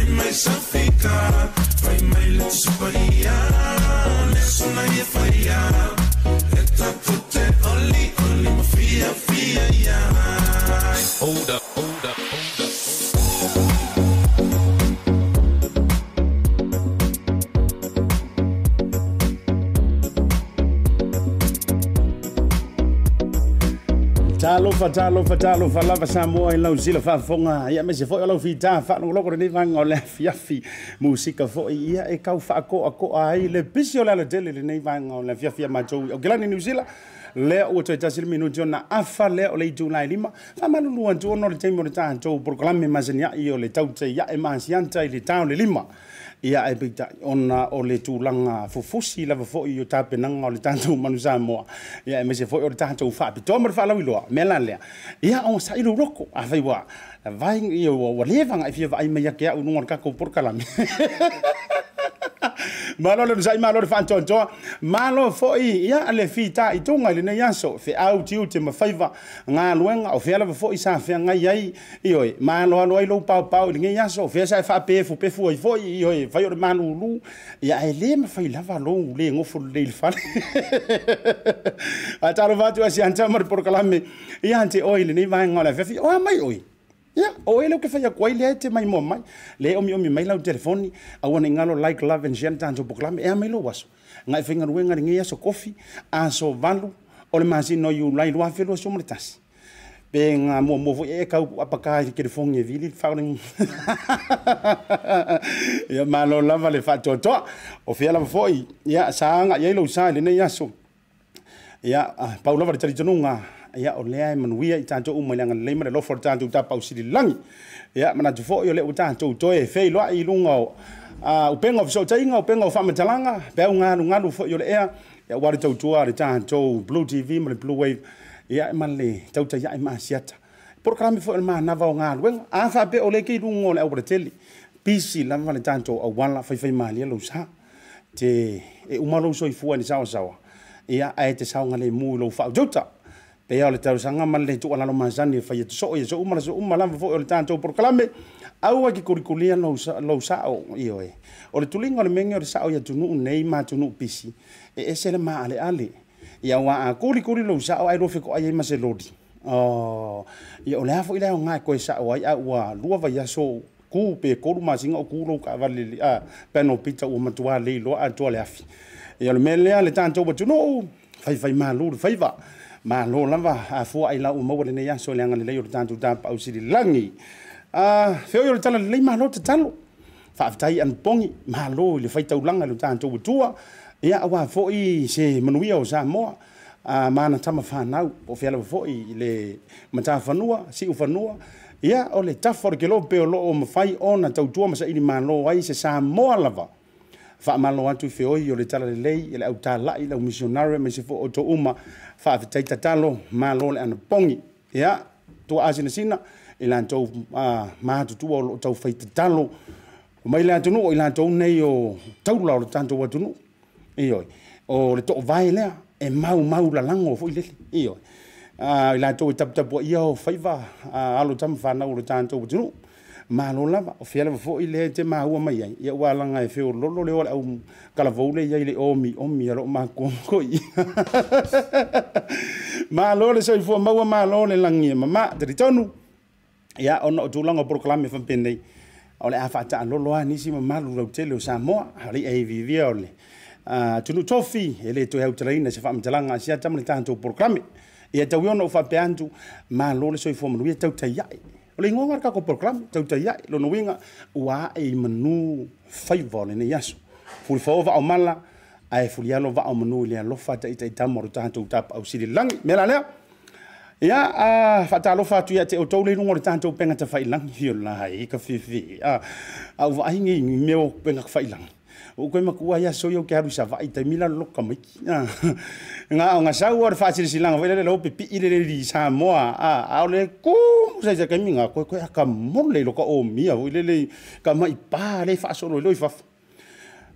Fai mais safica, fai mai lusuparia, não gli faria, è troppo fatalo fatalo falava samoa i lausila faafofoga ia mese foʻi o lau fitā faalogologo lenei vaga o le afiafi musika foʻi ia e kau faakoʻakoʻa ai le pisi o le aladele lenei vaga o le afiafi a matou i augelani niusila lea ua toetasi le minuti ona afa lea o le itulai lima faamalulu atu ona o le taimi o le tatou porokalame masaniaʻi o le tauteiaʻe masiata i le tā le lima ia e pita ona o le tūlanga fofosi lava fo'i o tāpenanga o le tātou manusa moa. Ia e mese fo'i o le tātou wha. Pitoa mara whalawi loa, me la lea. Ia o sa ilo roko, a whai wā. Vai, ia o lewanga i e fia vai mai ake au nungar kako porkalami. malo le sai malo le fantonto malo foi ia le fita itunga le nei aso fe au tiu te mafaiva nga luenga o fe ala foi sa fe nga yai ioi malo alo ai lo pau pau le nei aso fe sa fa pe fu pe fu ai foi ioi vai o manu lu ia ele ma fai lava lo le ngo fu le fa ataro vatu asi anta mar por kalame ia ante oi le nei vai nga le fe o mai oi Ya, yeah. o ele o que fai a coi le te mai mo mai. Le o mi o mi mai lau telefoni, a wana ingalo like, love and share tanto po clame, e a melo waso. Nga e fenga ruenga ringe ya so kofi, a so valu, o le mazi no yu lai lua felo so mretasi. Pe nga mo mo fo e, e ka apaka i ke fongi e vili, fa ureng. Ya, ma lo lava le fa to to, o fia lava fo i, ya, sa anga, ya ilo usai, ah, le ne ya so. Ya, pa ulova le tari tonunga, ya, ia o lea e manuia i tatou umailaga lelei ma le lofo le tatou tapausililagi ia manatu foʻi o le ua tatou toe e fei loaʻi i luga o upega o fesoʻataiga upega o faamatalaga pe au galugalu foʻi o le ea ia ua le tautua le tatou blue tv ma le blue wave ia e ma le tautaiaʻi maasiata porokalame foʻi o le manava o galuega a faapea o le keiluga o le au paleteli pisi lava le tatou auala faifai malia lou sa te e uma lou soifua i le saoasaoa ia ae te saoga lemu i lou faautauta pe ia o le tausaga ma lenei tuualalo masani e faia e tosoo ia e souma la e souma lava foʻi o le tatou porokalame aua ki kulikulia lou saʻo io e o le tuliga o le mega o le saʻo ia tunuu nei matunuu pisi e ese le maaleale ia ua a kulikuli lou saʻo ae lua fekoai ai ma se lodi o oh, ia o le a foʻi le aoga e koe saʻo ai a ua lua vai aso kū pekolu masiga o kū lou kaavale lia penopita ua matuā leiloa atua le afi ia o le mea lea le tatou atunuu faifai malu le faiva ma lo lava a fo ai la u mawale ne ya so le angale le yo tantu ta pa usili langi a fe yo tala le ma lo ta talo fa tai an pongi ma lo le fa tau langa le tantu tua ya wa fo i se manuia o sa mo a ma na tama fa nau o fe lava fo i le ma ta fa nua si u fa nua ya o le ta for ke lo pe lo o ma fai ona tau tua ma sa ili ma lo ai se sa mo lava va faamalo atu i feoi o le talalelei i le autalaʻi lau misionari mai se foʻi o tou uma faafetai tatalo malo le ana pogi ia tua asinasina i latou matutua o loo taufai tatalo mai le atunuu o i latou nei o taula o le tatou atunuu ioi o le toʻavae lea e maumau lalago foʻi lele ioi i latou e taputapu aia o faiva alo tama fanau o le tatou atunuu malo lava o fiala foʻi lea te mahua mai ai ia ua alaga e feololo le oa le au kalavou le iai le omi omi a loo makuago ia malo le soifua maua malo le lagi e mamā talitonu ia ona o tulaga o polokalame fapenei o le a faataʻalolo a nisi mamalu lautele o samoa alaia e vivia o le tunuu tofi e lē toe autalaina se faamatalaga asia tama le tatou polokalame ia tauiona o faapea atu malo le soifua manuia tautaiaʻi le ngo war ka ko proclam tau tai ya lo noinga wa e manu fai vol ne yas ful fova o mala ai fulialo va o manu le lo fa tai tai tamor ta tau tap au sili lang mela le ya a fa ta lo fa tu ya te o tau le ngo ta tau penga ta fai lang hiol na hai ka fi fi a au va ingi me o penga fai lang o koe maku ai aso iau ke haru isava'i taimila loloka maiki ga o gasau a le fa'asilasilanga vai pi lau pepi'i le moa. A ao le kumu saisakaimi minga koe koe akamolo le iloka omia foi lelei kamai pā lei fa'asolo i loi fafa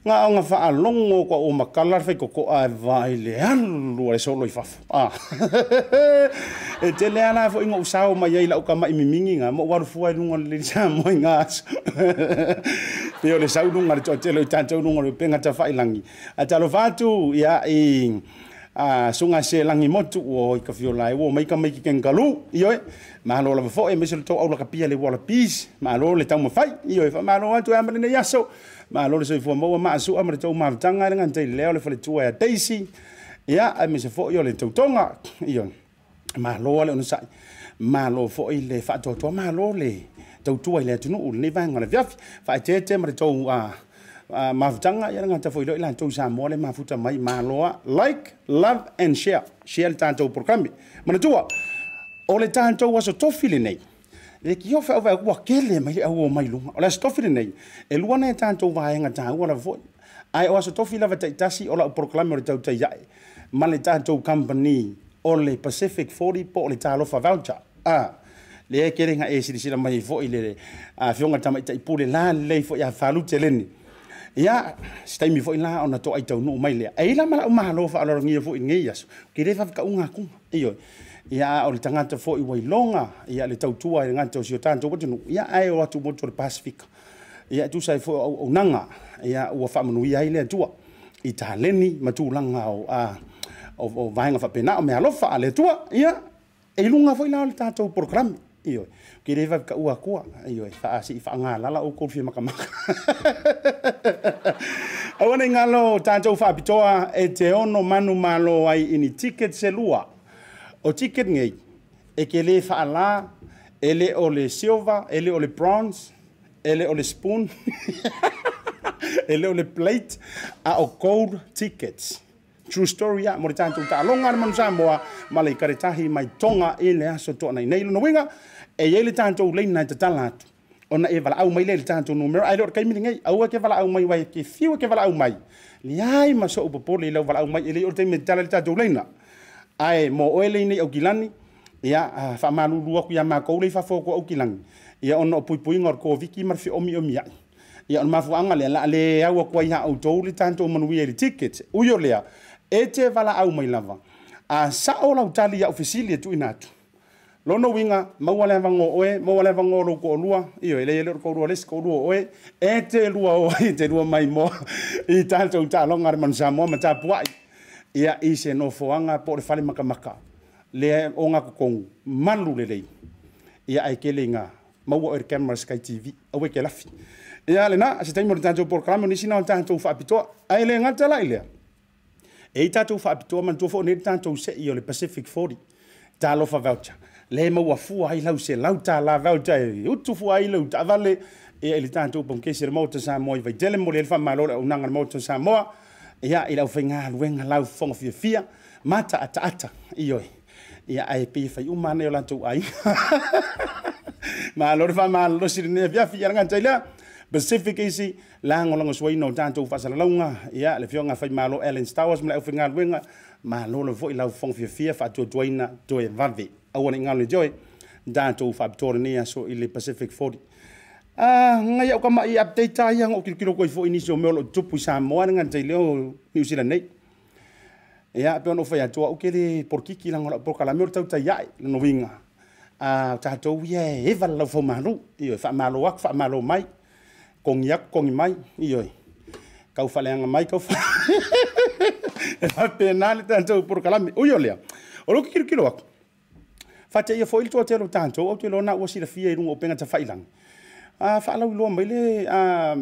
nga nga fa alongo ko uma makalar fe ko ko e vai le alu ai solo ifa a ah. e te le ana fo ingo sao ma yai la o kama i mimingi nga mo war fuai nungo le sa mo nga pio le sao nungo le tote le tanto nungo le penga ta fa ilangi a talo vatu ya i a sunga se langi tu o i ka fio lai wo mai ka mai ki ken galu i iyo ma lo lo fo e mesel to au lo ka pia le wala ma lo le tau mo fai iyo e fa lo atu amane ne yaso ma lo le soifua maua ma asua ma le tou mafataga e le ganatei lelea o le faletua e a taisi ia ae mese foʻi o le tautoga iona malo a le ona saʻi malo foʻi le faatoatoa malo le tautua i le atunuu lenei vaega o le afiafi faaetete ma le tou mafutaga ia lagata foʻi loi latou samoa le mafuta mai maloa like love and share share le tatou programe manatua o le tatou aso tofi lenei e ki ho fa va wa kele mai a wo mai lunga ola sto fili nei e lua nei tan to vai nga tan wa la vo ai o sto fili va tai tasi ola proclamer tau tai ya ma le tan to company ole pacific 40 po ole ta lo fa vaucha a le e kere nga e si si la mai vo ile le a fi nga tama tai pule la le fo ya falu tele ni ya stai mi fo ila ona to ai tau no mai le ai la ma lo fa alo ngi fo ngi yas ki le fa ka unga ku e yo ia o le tagata foʻi ua iloga ia le tautua i le gata o sio tatou ua tunuu ia ae o atu moto le pacific ia e tusa e foʻi o auaunaga ia ua faamanuia ai le atua i taleni ma tulaga o a o vaega faapenao me alofa a le atua ia e iluga foʻi lao le tatou program io ke le va ka ua kua io fa si fa nga la la o ko fi maka maka awane ngalo tanjo fa pitoa e te ono manu malo ai ini ticket se lua o ticket ngei e ke le fa ala ele o le silver ele o le bronze ele o le spoon ele o le plate a o gold tickets true story ya mo tanto ta longa man sa mo ma le karitahi mai tonga ele aso to nai nei no winga e ye le tanto le nai ta talat ona e vala au mai le tanto no mer i don't kai mining ai au e ke vala au mai wai e ke fiu e ke vala au mai ni ai ma so popoli le vala au mai ele o te me tala le tanto le nai ae mo oele nei au kilani ia fa malu lua ku ia ma ko le fa fo ko au kilani ia ono pui pui ngor ko viki mar fi omi omi ai ia ono mafu anga le le au ko ia au tou le tanto manu ia le ticket u yo lea ete vala au mai lava a sa o la utali ia ofisili tu inatu lono winga maua le vango oe maua le vango lo ko lua io ele ele ko lua lesko lua oe ete lua oe ete lua mai mo i tanto utalo ngar man samo mata puai ia i se nofoaga po o le fale makamaka lea o gakokogu malu lelei ia ae keleiga mau o le camera sky tv o we ke fi ia le na se taimi o le tatou porokrame e o nisi na o le tatou le nga tala ile e ita to tatou faapitoa man to nei le tanto se o le pacific 40 talo fa voucher le mo wa fu ai lau se lau tālā voucher e u tu fu ai lau taavale e ia i le tatou paukesi le mauta mo i dele mo le le faamaloa le mo le mauta samoa ya, ia i lau faigaluega fear mata ata ata iyo ia ae pe tu ai ma lor fa ma le sir ne afiafi fia lagatai lea pacific isi tan tu fa tatou faasalalauga ya le fioga fai malo ellen stowers ma ila le ʻaufaigaluega malo le foʻi lau fogafiafia faatuatuaina toe vave aua ngal joy dan faapitoa fa tornia so ile pacific 40 Ah, ngai au kama i update tai yang o kiro koi fo ini so melo tupu sa mo an ngan tai leo New Zealand nei. Ya pe ono fa ya tua o kele por ki ki lang por kala mer tau tai yai no winga. Ah, ta to wi e va lo fo malu, i fa malu wak fa malu mai. Kong yak kong mai, i oi. Kau fa lang mai kau fa. E va penal tan tau por kala mi. O yo lea. O lo kiro kiro wak. Fa te ia fo il tua te lo tan tau o te lo na o si la fia i rung o penga ta fa ilang. Fa a à, whaalauiloa mai le a à,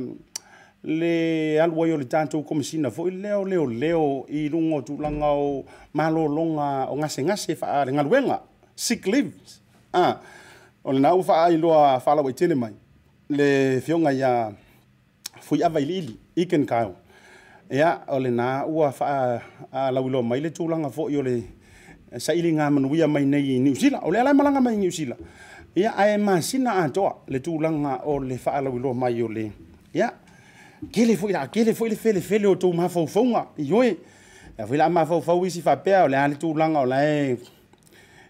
le alu ai o le tatou komisina foʻi leo leo leo i luga o tulaga o malologa o gasegase faa le galuega sick leaves a o lenā ua faailoa faalau ai tele mai le fioga ia fui ava i liili iken kao ia o lenā ua faalauiloa mai le tulaga foʻi o le saʻiliga manuia mai nei i niusila o le alae malaga mai niusila ia ae masina atoa le tulaga o le faalauiloa mai o le ia kele foʻi laakele foʻi le felefele o tou mafaufauga ioe afai la mafaufau isi faapea o le a le tulaga o lae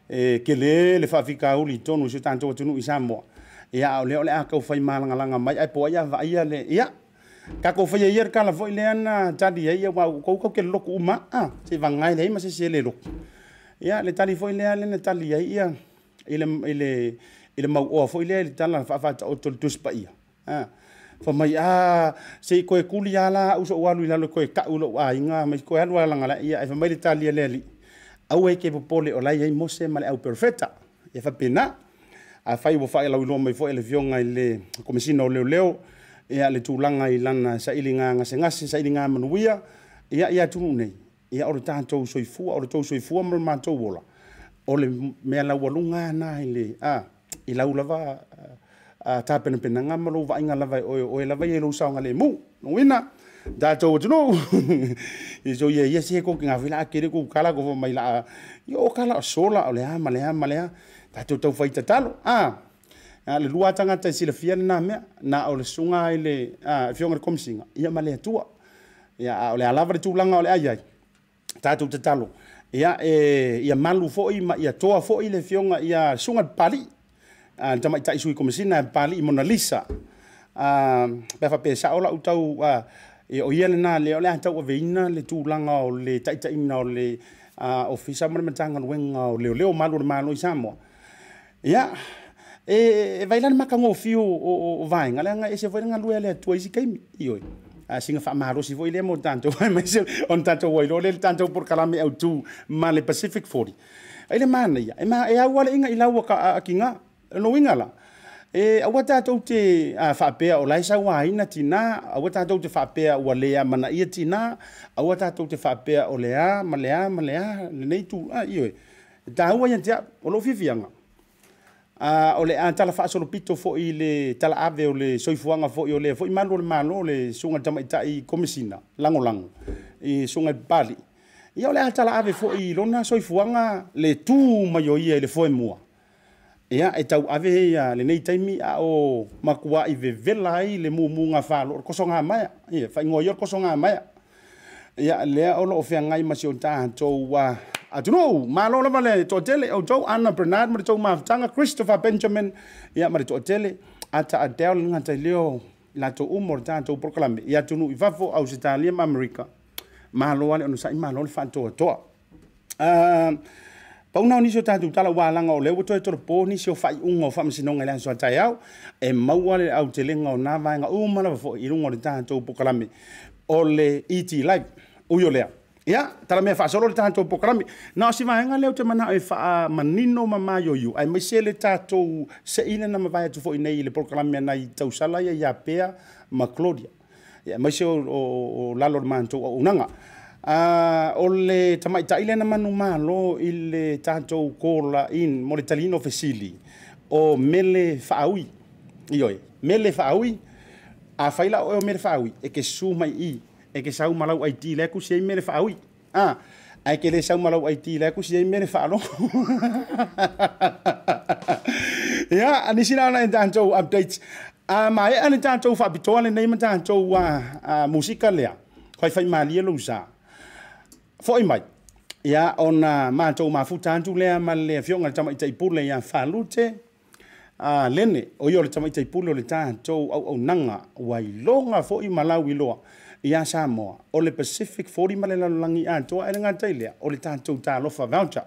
e kele le faafikauli tonu isi o tatou atunuu sa moa ia o lea o le a kaufai malagalaga mai ae po ai avaia à, à, le ia kako fai à, ia kala foʻi le ana tali ai ua ukaukau kele loku uma a se vagae leai ma sesele loku ia le tali foʻi lea lena tali ai ia ile ile ile mau o fo ile ile tala fa fa o tol tus pa ia ha fa mai a ah, se ko e kuli ala u so walu ile ko e ka u lo a inga mai ko alu ala ngala ia e fa mai tali ile ile au e ke po pole o lai ai mose mal au perfetta e fa pena a fa i wo fa ile lo mai fo ile e vionga ile komisino leo leo e ale tu langa i lana sa ili nga nga se ngasi sa ili nga manuia ia e ia e tu nei ia ora tanto soifua ora tu soifua mal ma tu wola o le mea lau alu gana i le a i lau lava a tapenapenaga ma lou vaaiga lava e oe oe lava iai lou saoga lemu logina tatou atunuu i so ia ia se koki gafela akele kou kala ko fo mai laa ia o kala o sola o le a ma le a ma le a tatou taufai tatalo a a le lua tagata i silafia lenā mea na o le suga ai le e fioga le komisiga ia ma le atua ia o le a lava le tulaga o le aiai tatou tatalo ia e ia malu foi ma ia toa foi le fionga ia sungat pali a uh, tama itai sui komisina pali i Mona Lisa a uh, pefa pe sa ola utau a uh, e o ia na le ole atau veina le tu langa o le tai tai na o le a uh, ofisa mo le matanga no wenga o le leo malu le malu i samo ia e, e vai lan makango fio o, o, o vai ngala nga ese foi nga lue le e tu isi kai i oi a ah, singa fa ma rosi voile mo tanto vai mes on tanto voi lo le tanto por kala me tu ma le pacific 40 ai le mana ia e ma e au ala inga ila waka akinga no winga la e au ta to te fa pe o lai sa wa ina tina au ta to te fa pe o le ia mana ia tina au ta to te fa pe o le ia ma le ia ma le ia nei tu a ah, iwe ta au ia ta o lo fifianga a ah, o le atala ah, faasolopito foʻi i le talaave o le soifuaga foʻi o le foʻi malu o le malo le suga le tamaitaʻi komisina lagolago i suga ah, i ia o le a talaave foʻi lona soifuaga le tū mai o ia i le foe mua ia e tauave ia lenei taimi a o makuaʻi vevela ai le muumuga falo o le kosogamaea ia faigoa ia o le kosogamaea ia lea o loo feagai ma si tatou a Aduh, ah, malu lava le toʻatele au tou anna bernard ma le tou christopher benjamin ia ma le toʻatele a taʻadea o la gata i leo i latou uma o le tatou polokalame ia tunuu i fafo au se talia ma amerika malo a le ona saʻi malo le faatoatoa pauna o nisi o tatou talaualaga o le ua toe tolopō nisi o faaiʻuga o faamasinoga i le aso ataeao e maua le au ona vaega uma lava foʻi i luga o le tatou pokalame o le e live ui o lea Ya, tala me fa solo le tanto po krami. Na si va hanga le te mana e fa manino ma ma yo yo. Ai me se le tato se ina na ma vai tu fo inei le proklami na i tau sala ya ya pea ma Claudia. Ya me se o, o, o lalo le manto o unanga. A uh, ole tamai ta ile na manu ma lo ile tato ko la in molitalino fesili. O mele fa aui. Ioi, mele fa aui. A faila e o mele fa aui e ke sumai i. e ke sau malau ai ti le ku se mere fa ui ah ai ke le sau malau ai ti le ku se mere fa e e lo ya ani sina na ntan to updates a mai ani tan fa bitoa le nei man to wa musika le ko fa mali lo sa fo mai ya ona ma to ma fu tan tu le ma le fio ngal tama i pule ya fa lute a lene o yo le tama i pule le tan to au au nanga wa e longa fo i malau loa ia Samoa o le Pacific 40 male la langi a to e ai nga tele o le tantou ta lo fa vaucha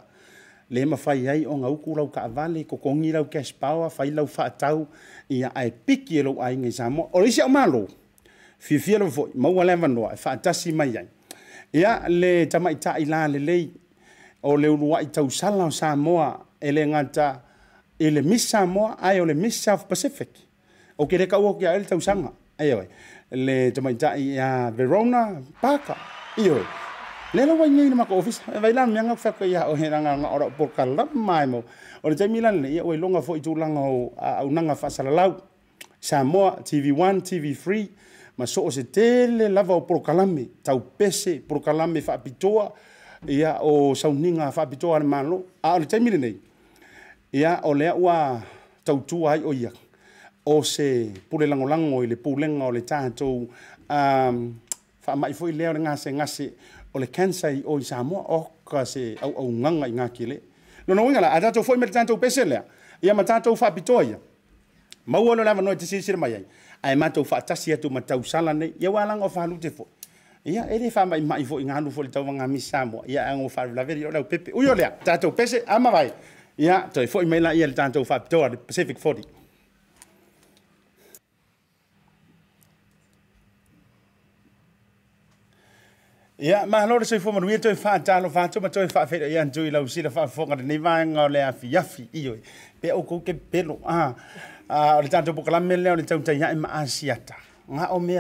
le ma fai ai o nga uku lau ka avale ko kongi lau cash power fai lau fa tau ia ai piki e lo ai nga Samoa o le sia malo fi fi lo fo ma wala va no fa e tasi mai ai ia le tama ita ila le le o le ulua i tau sala o Samoa ele ngata ele misa Samoa ai o le misa of Pacific o kereka uo kia ele tau sanga ai ai le tamaitaʻi ia verona paka io le la wai ngai na maka ofis e vai lan mianga fa ka ia o he ranga nga ora por kala mai mo o le jaimi lan le ia oi longa fo i tūlanga o au nanga fa salalau Samoa TV1 TV3 ma so o se tele lava o por kala me tau pese por kala me fa pitoa ia o sauninga fa pitoa le malo a le jaimi le nei ia o le ua tau tua hai o iaka o um, se pule langolago i le pulega o le tatou um, faamaʻi foʻi lea o le gasegase o le cancer i o i samoa oka se auaugaga i gaki leʻi lona uiga la a tatou foʻi ma le tatou pese lea ia ma tatou faapitoa ia maua lo le avanoa tasilasila mai ai ae matou faatasi atu ma tausala nei ia ualaga o fahalute foʻi ia e lē faamaʻimaʻi foʻi galu foʻi le tauvagamisi samoa ia ago faavelaveli o lau pepe ui o lea tatou pese amavae ia toe foʻi mai laia le tatou faapitoa le pacific 40 Ia, ma lore se fuma ruia e toi wha talo wha tuma toi wha whera ian e tui lau sila wha fonga ni vanga o le afi yafi ioi. E, pe o kouke ah. Ah, o le tanto pokala mele o le ma asiata. Nga o me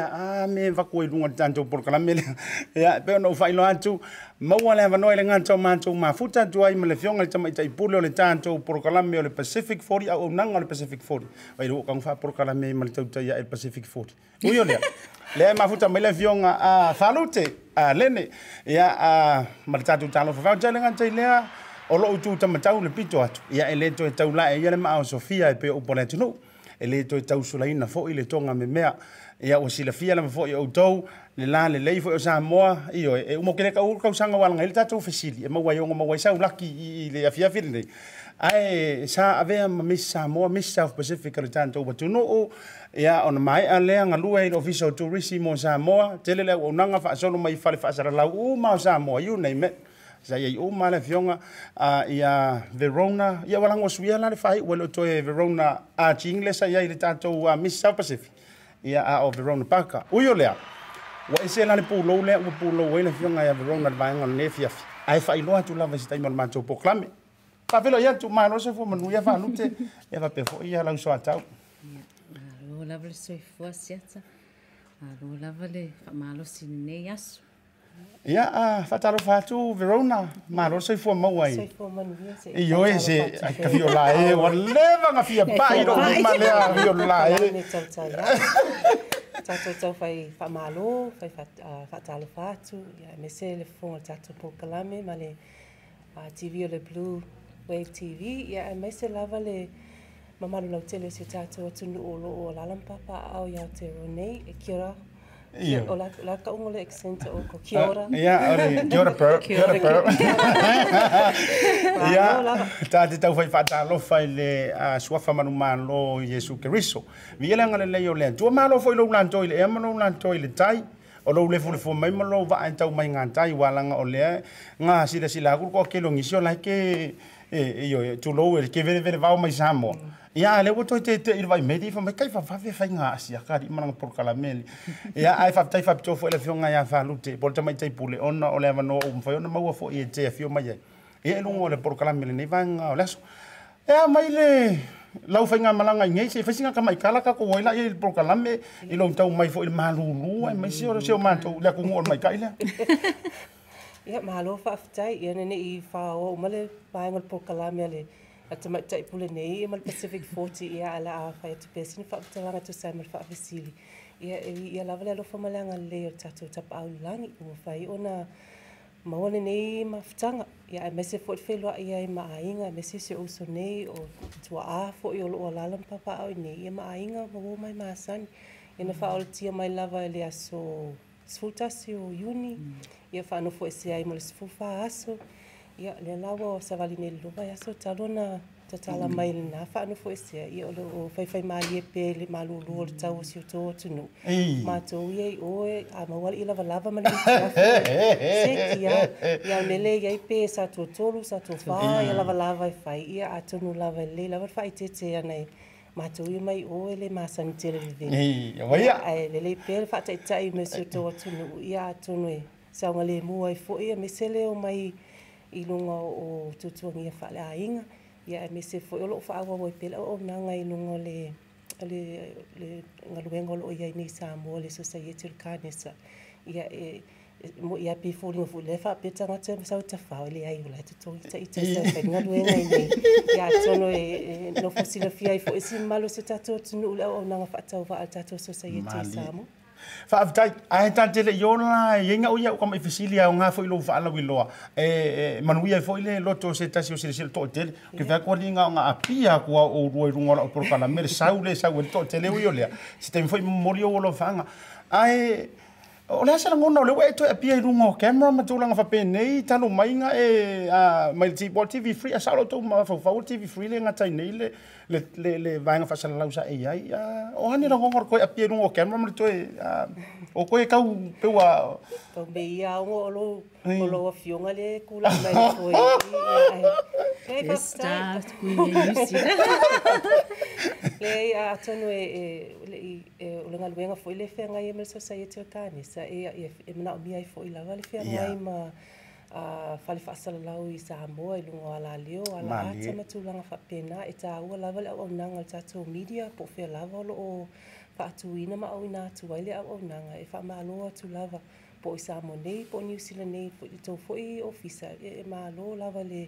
vaku e lunga tanto pokala mele. Ia, pe i no whailo atu, maua le avanoa le ngantau mātou mafuta tu ai ma le fionga le tamaita i le tanto pokala me le Pacific 40, au nanga le Pacific 40. Wai roo kang fa pokala me ma le tau tai hae Pacific 40. le mafuta mai le fioga a salute a lene ia a ma le tatou talofa faotailega tai lea o lo'u tutamatau le pito atu ia e lē toe taulaʻe ia le maao sofia e pe upu o le atunuu e lē toe tausulaina fo'i le toga memea ia ua silafia lava fo'i outou le la lelei fo'i e o samoa io e, e uma keleka u kausaga ualaga i le tatou fesili e mauai oga mauai e saulaki i le afiafi lenei ae sa avea ma misi samoa misi south pacific o le tatou atunuu ia ona maeʻa lea galua i le official tourisi mo tele le auaunaga faasolo mai fale faasalalau uma o samoa iu nei mea sai ai uma le fioga uh, ia verona ia ua lagoasuia la le faaiʻua le o toe verona archingles ai ai le tatou uh, miss south pacific ia a o verona paka ui o lea ua ese la le pulou lea ua pulou ai le fioga ia verona le vaega o lenei fiafi ae faailoa atu lava isi taima o le matou poklame faafelo ia atu malose fo manuia faanute ia faapea foʻi ia lausoatau alua lava le soifua siata alua lava le faamalosi lenei aso ia a faatalofa atu verona malo soifua mau ai ioe se ka viola e ua leva gafia pai loima lea viola e tatou tau fai faamalō fai faatalofa atu ia e mese le fofoga le tatou pokalame ma le tv o le blue wave tv ia e mese lava le yeah, ma malu lau tele si tato o tunu o lo o lalam papa au iau te ronei e kia ora Ia. O la, la ka umole e kisenta o ko kia ah, ora. Ia, ori, kia ora pero, kia ora pero. Ia, ta te tau fai fata lo fai le uh, suafa manu malo Jesu Keriso. Mi ele angale leo lea, tua malo fai lo ulanto ile, ea malo ulanto ile tai, o lo le fulu fulu mai mo lo va entau mai ngan tai wa la nga ole nga si de si la ko ke lo ngisio la ke e yo tu lo ke vere vere va mai samo mm. Ya le wo toite te ir vai medi fo me kai fa fa fa nga si ya kari manang por kala meli. Ya ai fa tai fa to fo le fion ya fa lute. Bol te mai tai pule on o le mano um fo no mau fo e te fio mai. E lu ngo le por kala meli ni va nga o leso. Ya mai le lau fa nga malanga ngei se fa singa ka mai kala ka ko wela i por kala me i lo tau mai fo il malu lu ai mai se o se o manto mm. le ku ngo mai kai le. Ya malo fa fa tai ya ne ne i fa o male pa ngol por kala meli. atamata i pulene ia ma le pacific forty ia ala afa ia tupesi na faapitalaga tosai ma le faavesili ia ia lava le alofa ma le agalelei o le tatou tapaaululagi ua fai ona maua lenei mafutaga ia ae mese foʻi le feiloaʻi ai maaiga e mese se ouso nei o tuaā foʻi o loo alala ma papaao i nei ia maaiga maua mai masani ina faaolatia mai lava le aso sefulutasi o iuni mm. ia faanofo ese ai ma le sefulu Ia, le lawa o sa wali nele lupa, ia so talo na tatala mai le na wha anu fwe sea, ia ole o whaiwhai maa liepe le maa lulu o le tau o si o tō tunu. Ma tō ia i oe, a ma i lava lava ma le tau. Se tia, ia mele ia i pe sa tō tōru, sa tō wha, ia lava lava i e whai, ia a tunu lava e le, lava wha te te anai. Ma tō ia mai oe le maa sanitele le vene. Ia, waia. Ai, le le pe le wha tai tai me si o tō tunu, ia a tunu e. Sa wale mua i e fwe, ia mesele o mai i i lunga o tutuangi e whaalaainga ia e mese foi o loo whaawawai pela o nanga i lunga le le le ngaluenga o loo iai nei Samoa le Society Kanisa ia e mo ia pe fo le fo le fa pe tanga te sa te fa le ai ola te to ita ita sa fa nga do nga ni ia tono e no fo sila fia i fo e si malo se tato tunu o na nga fa tau va tato society samo fa fa tai ai tan tele yo la yenga uya kom efisilia o nga foi lo fa la wiloa e, e manu ye foi le loto se tasi o sirisil to tele ke va ko linga nga apia ko o ruai runga o por kala mer saule sa wel to tele uyo le si tem foi morio o fanga ai ona le asa ngona le wetu apia runga o camera ma tu langa fa pe nei tano mainga e a mai tv free asalo to ma fa fa tv free le nga tai nei le le le le vanga fa sala usa e ai o hani ro ngor ko apie ru o kem ram to o ko e kau pe wa to be ia o lo o lo fionga le kula mai ko e e sta ku ni si le a tonu e, e le e o le ngalwenga foi le fenga e mel society o kanisa e e, e mna o mia foi la vale fenga mai ma yeah. a uh, fale fa sala la u sa mo i lu wa la ala ta ma tu langa fa pena e ta u la vale o nanga ta to media po fe la o fa tu ina ma o ina tu wa le o nanga e fa ma lo tu lava po i mo nei po new zealand nei po i to fo i ofisa e, e ma lo la vale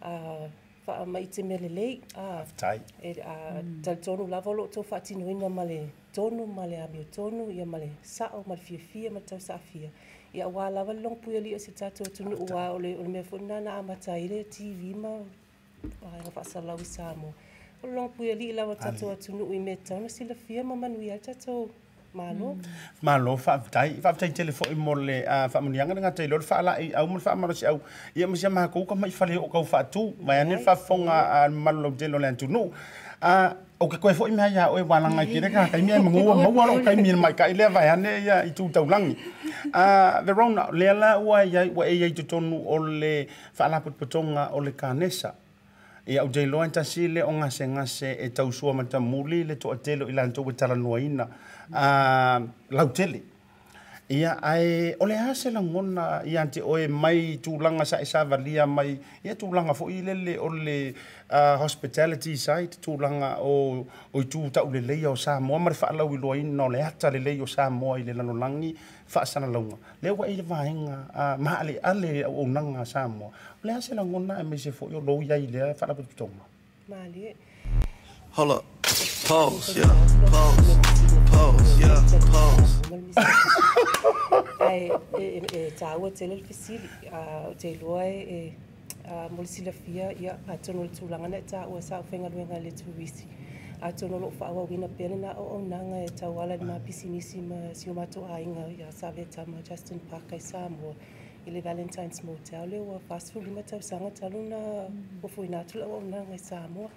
a uh, fa ma i mele le a tai e a uh, ta mm. tonu la vale to fa tinu ina ma le tonu ma le a mi tonu ia ma le sa o ma fi fi ma ta sa fi ia wala mm. walong le logopui ali o se tatou tunu uā o le mea foʻi nana amatai tv ma aega faasalau i sa mo o le logopui alii lava tatou atunuu i mea tauna silafia ma manui ai tatou malo malo faafetai faafetai tele foʻi mo le faamuniaga le gata i lo le faalaʻi au ma le faamalasi au ia ma sia makou ka mai faleo o kau faatū mai ane le faafofoga malolou tele o le antunuu o ke koe fo'i mea ia oe walanga i kereka, kai mea mga ua maua ro, kai mea mai kai lea vai hane ia i tūtau langi. Verona, ah, lea la ua ia ua e ia i tutonu o le whaalaput potonga o le kānesa. Ia u jei loa intasi le o ngase ngase e tau sua mata muli le to atelo i lantou e tala noa ina. Ah, lau tele. ia ai o le a se lagona ia te oe mai tulaga saʻisavalia mai ia tulaga foʻi lele o le uh, hospitality side tulaga o o itu taʻulelei o samoa ma le faalau iloaina o le ata lelei o samoa i le lalolagi faasalalauga le uaʻi le vaega uh, maaleale auaunaga samoa o le a se lagona e mai se foʻi o lou iai lea faalaputuputoga Pause, yeah, pause. pose, yeah, pose. Ai, e e tāua te lele fesili, a te fia ia a le tūlanga na tāua sa whenga luenga le tūwisi. A lo whaua wina pēne na o nanga e tauala ni mā pisinisi ma si o mātou ainga ia sa ve tama Justin Park ai Samoa i le Valentine's Motel le ua fast food lima tausanga talu na o fuinatu la o nanga i Samoa.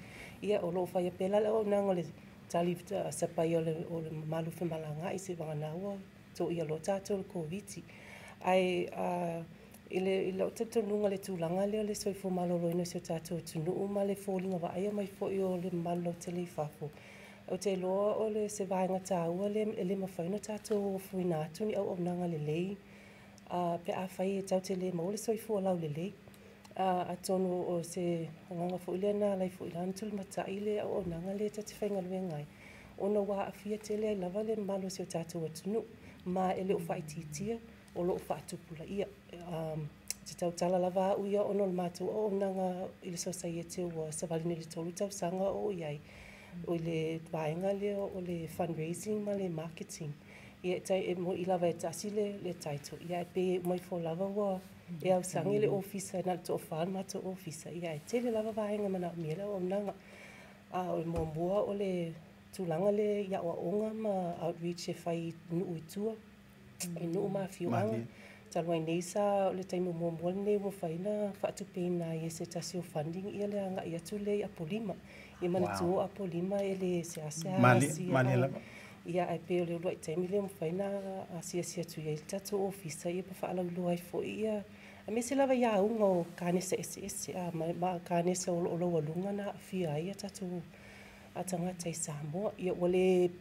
Ia o lo whaia pēla la o nanga le tali eh, sa pai o le, malu fe malanga i se wanga naua to i alo tato eh, le koviti. Ai, uh, ile ile te tunga le tu langa le le soifo malo lo ina so tato tu no uma le folinga wa ai mai fo yo le malo te le fafo o te lo o le se vai ta o le le ma fa ina tato o fo tu ni au au nanga le lei a ah, pe a fa ye tato le mo le soifo la le le a atono o se ngonga fo ile na lai fo antul mata ile o onanga le tati fenga lue ngai. Ona wa afia te le lava le malo se o tato watunu ma ele o fai titia o lo o fai tupula ia. Um, te tau tala lava au ia ono le mato o onanga ile so sa ia te ua savaline le tolu tau sanga o iai. O le tuaenga le o le fundraising ma le marketing. Ia e tai e mo ilava e tasile le taito. Ia e pe mai fo lava ua ia ausaga i le ofisa ina le toʻafala ma to ofisa ia e tele lava vaega manaʻomia le auaunaga a o le muamua o le tulaga le iaʻoaʻoga ma outreach e fai nuu itua i nuu mafioaga talu ai nei sa o le taimi muamua lenei ua na faatupeina ai e se tasi funding ia le agaʻi atu le apolima ia manatua apolima e le seaseasia ia ai pe o le uluaʻi taimi le mafaina asiasi atu iai le tatou ofisa ia pa faalauiloa ai foʻi ia A me se lava ia unga o esi esi, a ma, ma kānese o lo walunga na fia ia tatu a tangata i Samoa. Ia wale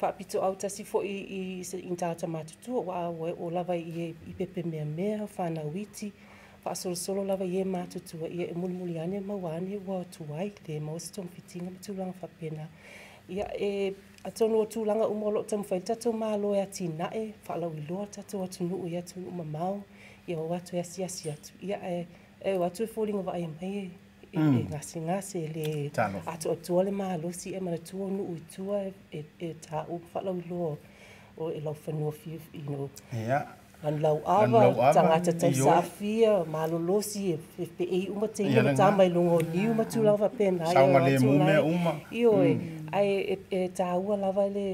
whapito au tasi fo i, i, i tāta mātutua, wā o, o lava i, e, i pepe mea mea, whāna witi, wha solo solo lava i e mātutua, ia e muli muli ane mawane wā tuai, te mausi tōm fitinga matulanga whapena. Ia e atonu o tūlanga umolo tamu whaitato mālo e ati nae, wha lau i loa tato o u i atunu umamau, ia ia o watu e asi atu. Ia e, e watu e fōringa wa e mai e, e, mm. e ngasi ngasi e le Tanof. atu o tua le maa losi e mana tua unu ui tua e, e, e tā o whalau lo o e lau whanua fiu, you know. Ia. Yeah. An lau awa, tangata tai sa fia, maa lo losi e pe, pe e uma te tamai lungo ni uma tu lau vapena. le mume uma. Ia mm. ai e, e, tā ua lava le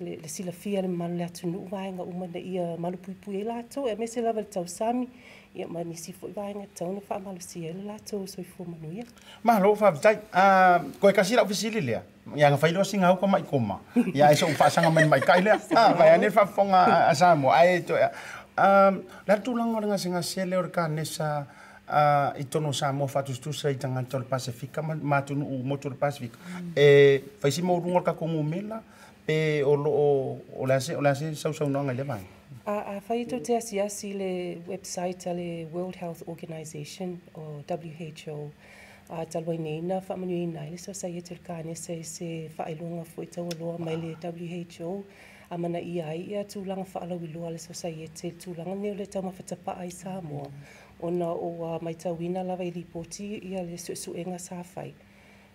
le, le silafia le malu le atunuu vaega uma na ia malupuipui ai latou e mese lava le tausami ia ma nisi foʻi vaega tauna faamalosi ai le latou soifua manuia koe kasi lau fesili lea ia ga failoa sigauka mai koma ia e soʻu faasaga mai maikai lea vae ane faafofoga a sa moa ae toe le atulaga o le gasegase lea o le kanesa uh, i tono sa mo fatustusa i tangata o le Pasifika, ma, ma tunu u moto le Pasifika. Mm. E, faisi mela, pe o lo o lase o lase sau sau nonga le mai a a fai to te asia si le website ale World Health Organization o WHO a uh, talwai nei na fa manu i nai so sa ye tur kane se se fa i longa fo ita o loa mai le WHO a mana i ai ia tu langa fa alawi loa le so sa ye te tu langa neo le tau mawhata pa ai sa mua mm. o na o uh, mai tau ina lawa i li poti ia le su su e nga sa fai mm.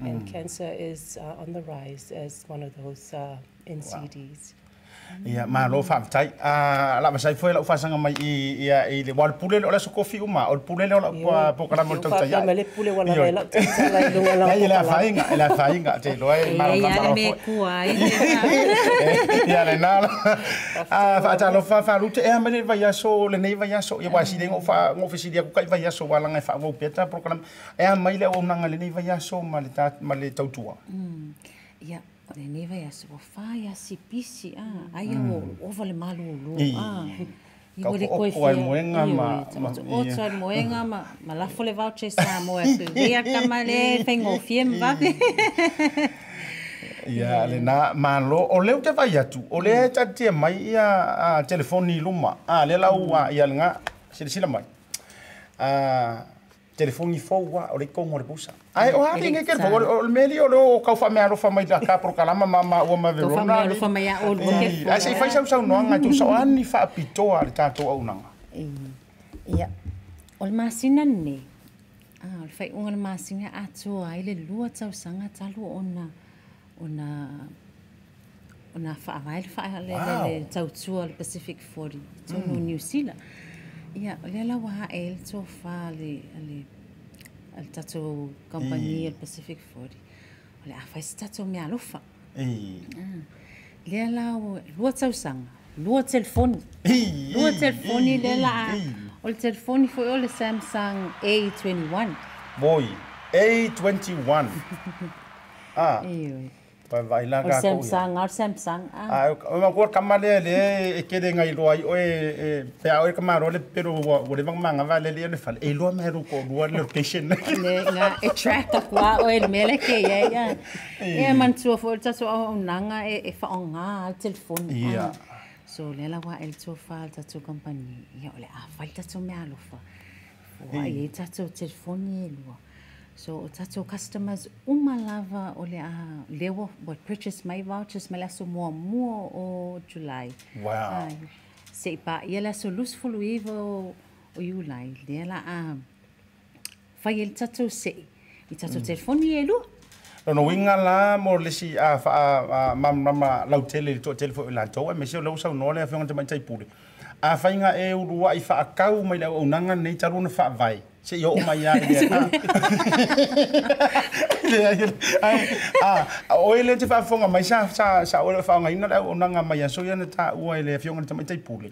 and mm. cancer is uh, on the rise as one of those NCDs. Uh, wow. ia malo faafetai laavasai foi lau faasaga mai ia i le ua le le aso kofi uma o le pulele o lau e kua pokalama o le tautaiai e le afaiga e le afaiga teiloa e ia lenā faatalofa faalute ea mai le vaiaso lenei vaiaso ia uasilego go fesiliaku kai vaiaso ualaga e faauau peta pokalama ea mai le auaunaga lenei vaiaso ma le tautua mm. ia le niva ia se wafā ia si pisi a ai au ova le malūlū a i wale koe fia ai moenga ma oto ai moenga ma ma lafo le vau che sa mo e tu ia malo o leu te vai atu o mm. e tatia e mai ia telefoni luma a le lau a ia langa sila sila mai a telefoni foua o le kongo le busa ai o hapi nge ker fogor o meli o lo kau fa me alo fa mai la ka pro kalama mama o ma verona kau fa me alo fa mai o lo ke ai sei eh. fa sau sau no nga tu sa mm. ani fa pito ar ta to au nanga ia o ma sinan ne ah o fa un ma sinan atu ai le lua tau sanga talu ona ona ona fa vai fa le le tau tu al pacific 40 tu no new zealand Ia, lea la waha e le tō whā le, le, le tatou kampani e eh. Pacific Ford. O le awhai se tatou mea alofa. Ei. Eh. Ah. Lea la o lua tausanga, lua telefoni. Ei. Eh. Lua telefoni lea la o le telefoni foi o le Samsung A21. Boy, A21. ah. Ei, oi pa vai la ko Samsung ar Samsung ah ma ko kamale le e kede ngai lo ai o e pe o kamaro le pero o le bang manga vale le le fal e lo me ru ko lo location le nga e track up wa o e mele ke ya ya eh. e man so for ta so o nanga e e fa nga al telefon ya ah. so le la wa el to fal ta to company ya ole a fal ta to me alofa wa e ta to telefon e lo So o tatou customers uma lava o le a lewa what purchase my vouchers mai laso mua mua o July. Wow. Ai. Se pa ia laso lusfulu iwa o, o July. Lea la a fai el tatou se i tatou mm. telefoni e lua. Lono winga la mo lesi a fa a la lautele to telefo la lantou e meseo lau sau no a fionga te mai taipule. Mm. a fainga e urua i fa kau mai le unanga nei taru na fa vai se yo mai ya le a a o ele te fa fonga mai sa sa sa o fa nga ina la unanga mai ya so ya na ta u ele fionga te mai tai pule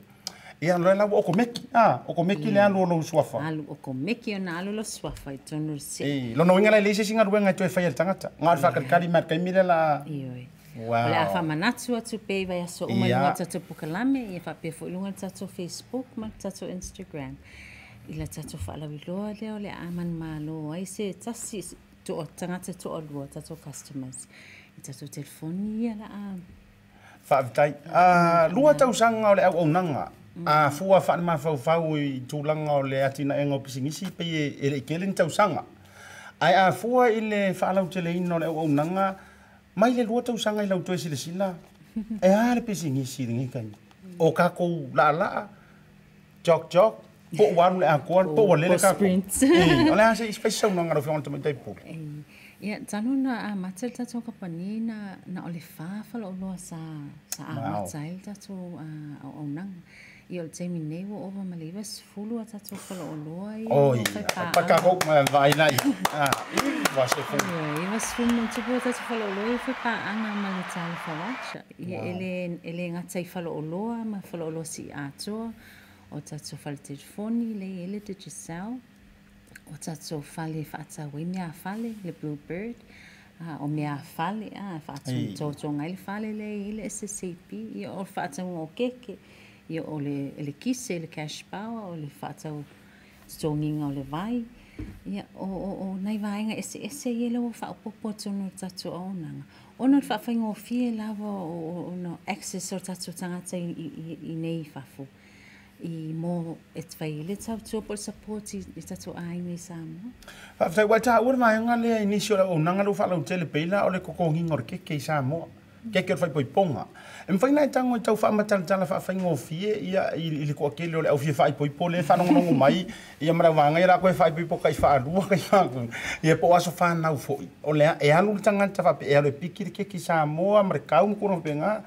e alo e la mm. o ko meki a o ko meki le alo no suafa alo o ko meki na alo lo suafa i tonu se e lo no inga le se singa ruenga to fa ya tangata ngar fa kali mat kai mire la iyo wow. le afamana atu atu pei vai so uma yeah. i tatou pukalame ia e faapea foʻi luga le facebook ma le tatou instagram i le tatou faalauiloa lea o le a manamālō ai se tasi to tagata toʻalua tatou customers i tatou telefoni ia laa faafetai lua tausaga o le auaunaga afua faanemafaufau i tulaga o le atinaʻega o pisigisi pei e leʻi kele ni tausaga ae afua i le faalauteleina o le au nanga, ม่เลยรู้ว่าเจ้าสังไงเราช่วยสิ่งสิ่งละเอ้าเป็นสิ่งสิ่งนี้กันโอ้กากลาลาจอกจอกปวดวันเลยอ่ะกวนปวดเลยนะกากูอือแล้วใช่สเปเชียลน้องเราฟังจะไม่ได้ปุ๊บเออจานุนะมาเจอจะชอบกับปนีน่ะน่าอลิฟ้าฟลอร์ซาสะอาดมาเจจะชอบ่าเอาเอานั่ง i o te mi wo ata paka ma vai nai wa ah, i wa sifulu mo ata i fe pa anga ma le tala fawacha i ele, ele ma si o telefoni ele te o le Ah, o mea fale fale ssap ia o le, le kise, le cash power, o le whātau stonginga o le vai. Ia, e e o, o, o nei vaenga ese ese ia lewa whaopopo tonu tatu aonanga. Ono le whawhainga o fie lawa o, o, no access o tatu tangata i, i, i nei whafo. I mō e tawhai le tau tōpol support i, i tatu aine i Samoa. Whawhai wai taha ura vaenga lea inisio la o nangaru whalau tele peila o le kokongi ngor keke i Samoa. Kia kia whai poi ponga. E mwhai nai tango i tau wha amatala tala wha whai ngofie ia i liko akele ole au fie whai whanongonongo mai ia mara ik rako e whai poi poka wha arua kai wha aku. Ia po aso wha nau foi. Ole e alu tanganta wha pe e alu e pikiri kia ki sa moa mara kau mkoro penga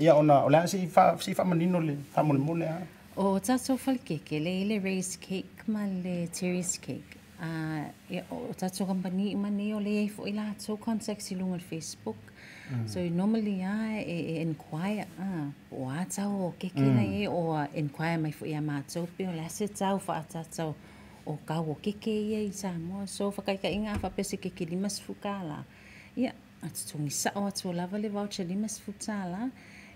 ia ona ole a si wha si wha manino le wha mole mole a. O tato whalikeke le le, raised cake ma le terrace cake. Uh, o tato kampani ima ne e fo i e lato contact i lunga Facebook. Mm. So normally ya e, øh, e inquire ah uh, atau o ke mm. e o inquire mai fuia mātou pio la se for fa so o ka o ke ke e i Samoa. So whakaika inga fa pese ke ke fukala. sifu kāla. Ia, atu tungi sao atu o lava le voucher lima futala tāla.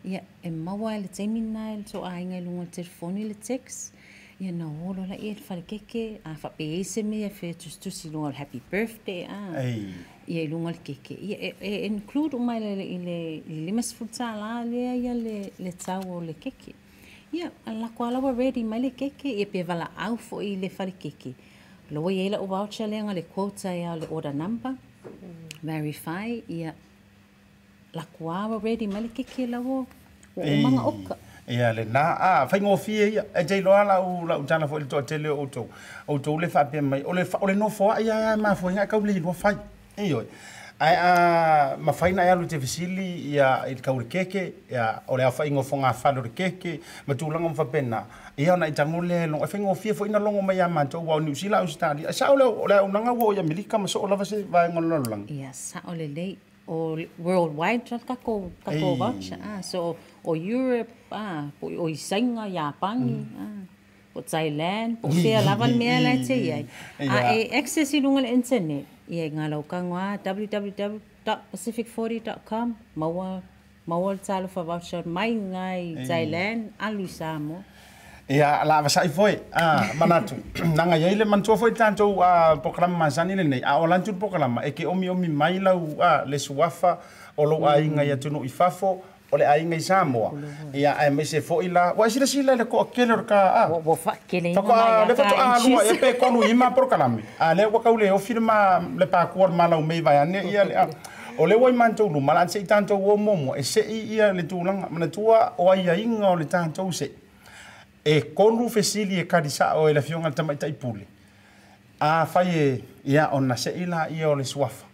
Ia, e maua le te mina so to ainga i lunga telefoni le text. ya na lo la e whare keke a whape me se me e whetustusi lunga happy birthday ah hey. ia i lunga le keke. Ia e-, e, include o mai le, le, le, limas futsa ala lea ia le, le tau o le keke. Ia, la kua lawa ready mai le keke, ia pia wala au fo i le fari keke. Loa ia ila o voucher lea nga le quota ia e le order number, verify, ia la kua lawa ready mai le keke lawa o hey. umanga oka. Ia le na a ah, fai fie ia e jai loa la u la u tana fo ilto a tele o to o to le fa pe mai o le fa o le no fo a ia ma fo inga e kau u le lo fai. Iyo. Ai a mafaina ya lute fisili ya il i te kauri keke, ia o le ingo fonga whalo re keke, ma tūlanga pena. Ia ona i lo afa ingo fie fo ina longo mai a wa wau New Zealand, Australia. Ai sa ole le unanga wo ya milika ma so o va se vai ngolo lolang. Ia, sa ole le o worldwide tra ka ko ba. Ah, so o Europe, ah, o Isenga, Japan. ah. po Thailand, po Sri Lavan mea la che ia. A e access i lunga le internet. Ia ngā lau kangwa www.pacific40.com maua maua talo whawawsha mai ngai Thailand alu Samo. Ia ya, la wasai foi a ah, manatu. Nanga ia le mantua foi tanto a ah, program masani le nei. A ah, o program e ke omi omi mai lau a le suafa o lo ainga ia ya tunu i o le ainga i Samoa ia ai mese fo foʻi la ua e sila sila le koʻakele o le a fatoalua ia pe konu ima porokalame a lea ua kau le ofi le ma le pakua le malaumei vaeane ia le a o le wai mantou luma la anseʻi tatou o momoa e i ia le tulaga manatua o aiaiga o le tatou se e fe fesili e o e le afioga le tamaitaʻi puli. a fai e ia ona seʻi la ia o le suafa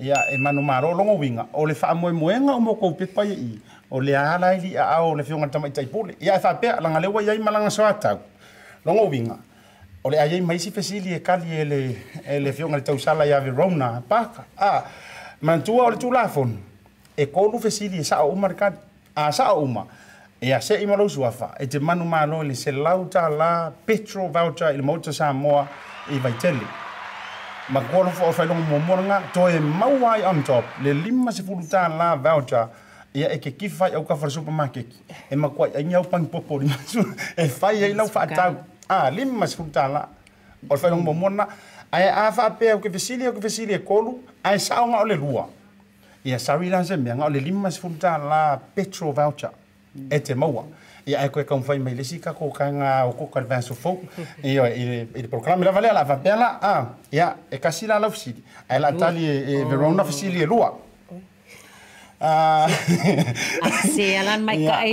ia e manu maro longo winga o le fa moe moe nga o mo kou pepa i o le ala i li a a o le fionga tama i taipole ia e fa pe langa lewa iai malanga so atau longo winga o le aiei maisi fesili e kali e le, e le fionga le tausala i a Verona paka a mantua o le tulafon e kolu fesili e sao uma rekani a sao uma e a se i malo suafa e te manu maro le se lauta la petro voucher il mota samoa i vaiteli Thank ma kolo fo fa longo momoranga to e mauai on top le lima se fulu tan la voucher ia e ke kifa au ka fara supermarket e ma kwa ia e au pang popo masu e fai ai e lau fa tau a lima se fulu tan la o fa longo momoranga ai a fa pe ke vesili au ke vesili e kolu ai saunga o le lua ia sari lan se mea ngao le lima se fulu tan la petro voucher e te maua ia e koe kaumafai mai lesi kakou kaga o kuka le vasofou io i le programe lava lea laavapea la a ia e kasi la lau fasili ae laatali e verona fasili e lua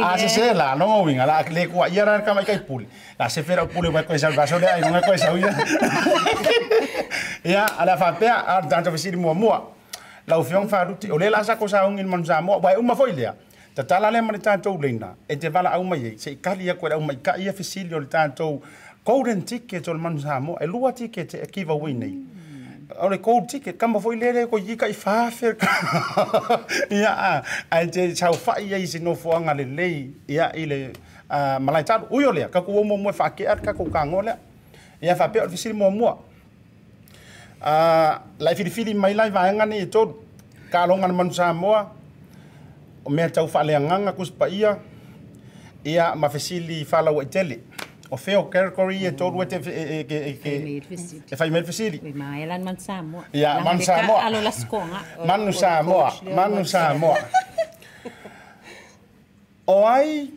asese laloga uiga la kuaia la kamaikai pule ah, la se fera koe salvaso lea igoga koe sauia ia a afapea a le tatou fasili muamua lau feoga o le la sa ko saugi le manu sa uae uma foi lea Ta tala le mani tātou leina, e te wala au mai e, se i kari a koe au mai ka ia fesili o le tātou golden ticket o le manu samo, e lua ticket e kiva wei nei. O le gold ticket, kama foi lere ko yika i whawhir ka. Ia a, a te chau whai ai se no fuanga le lei, ia i le malai tātou uyo lea, ka kuo mua mua whake ar, ka kuo kango lea. Ia whapea o le fesili mua mua. Lai whiriwhiri mai lai vaenga ni e tōru, ka alonga na manu samoa, o mea tau faaleagaga kusi paia ia ma fesili faalau ai tele o feo kerkori e tolu e te e ke ke e fai mel fesili we mai lan man samo ia man samo alo la skonga manu samo manu samo o ai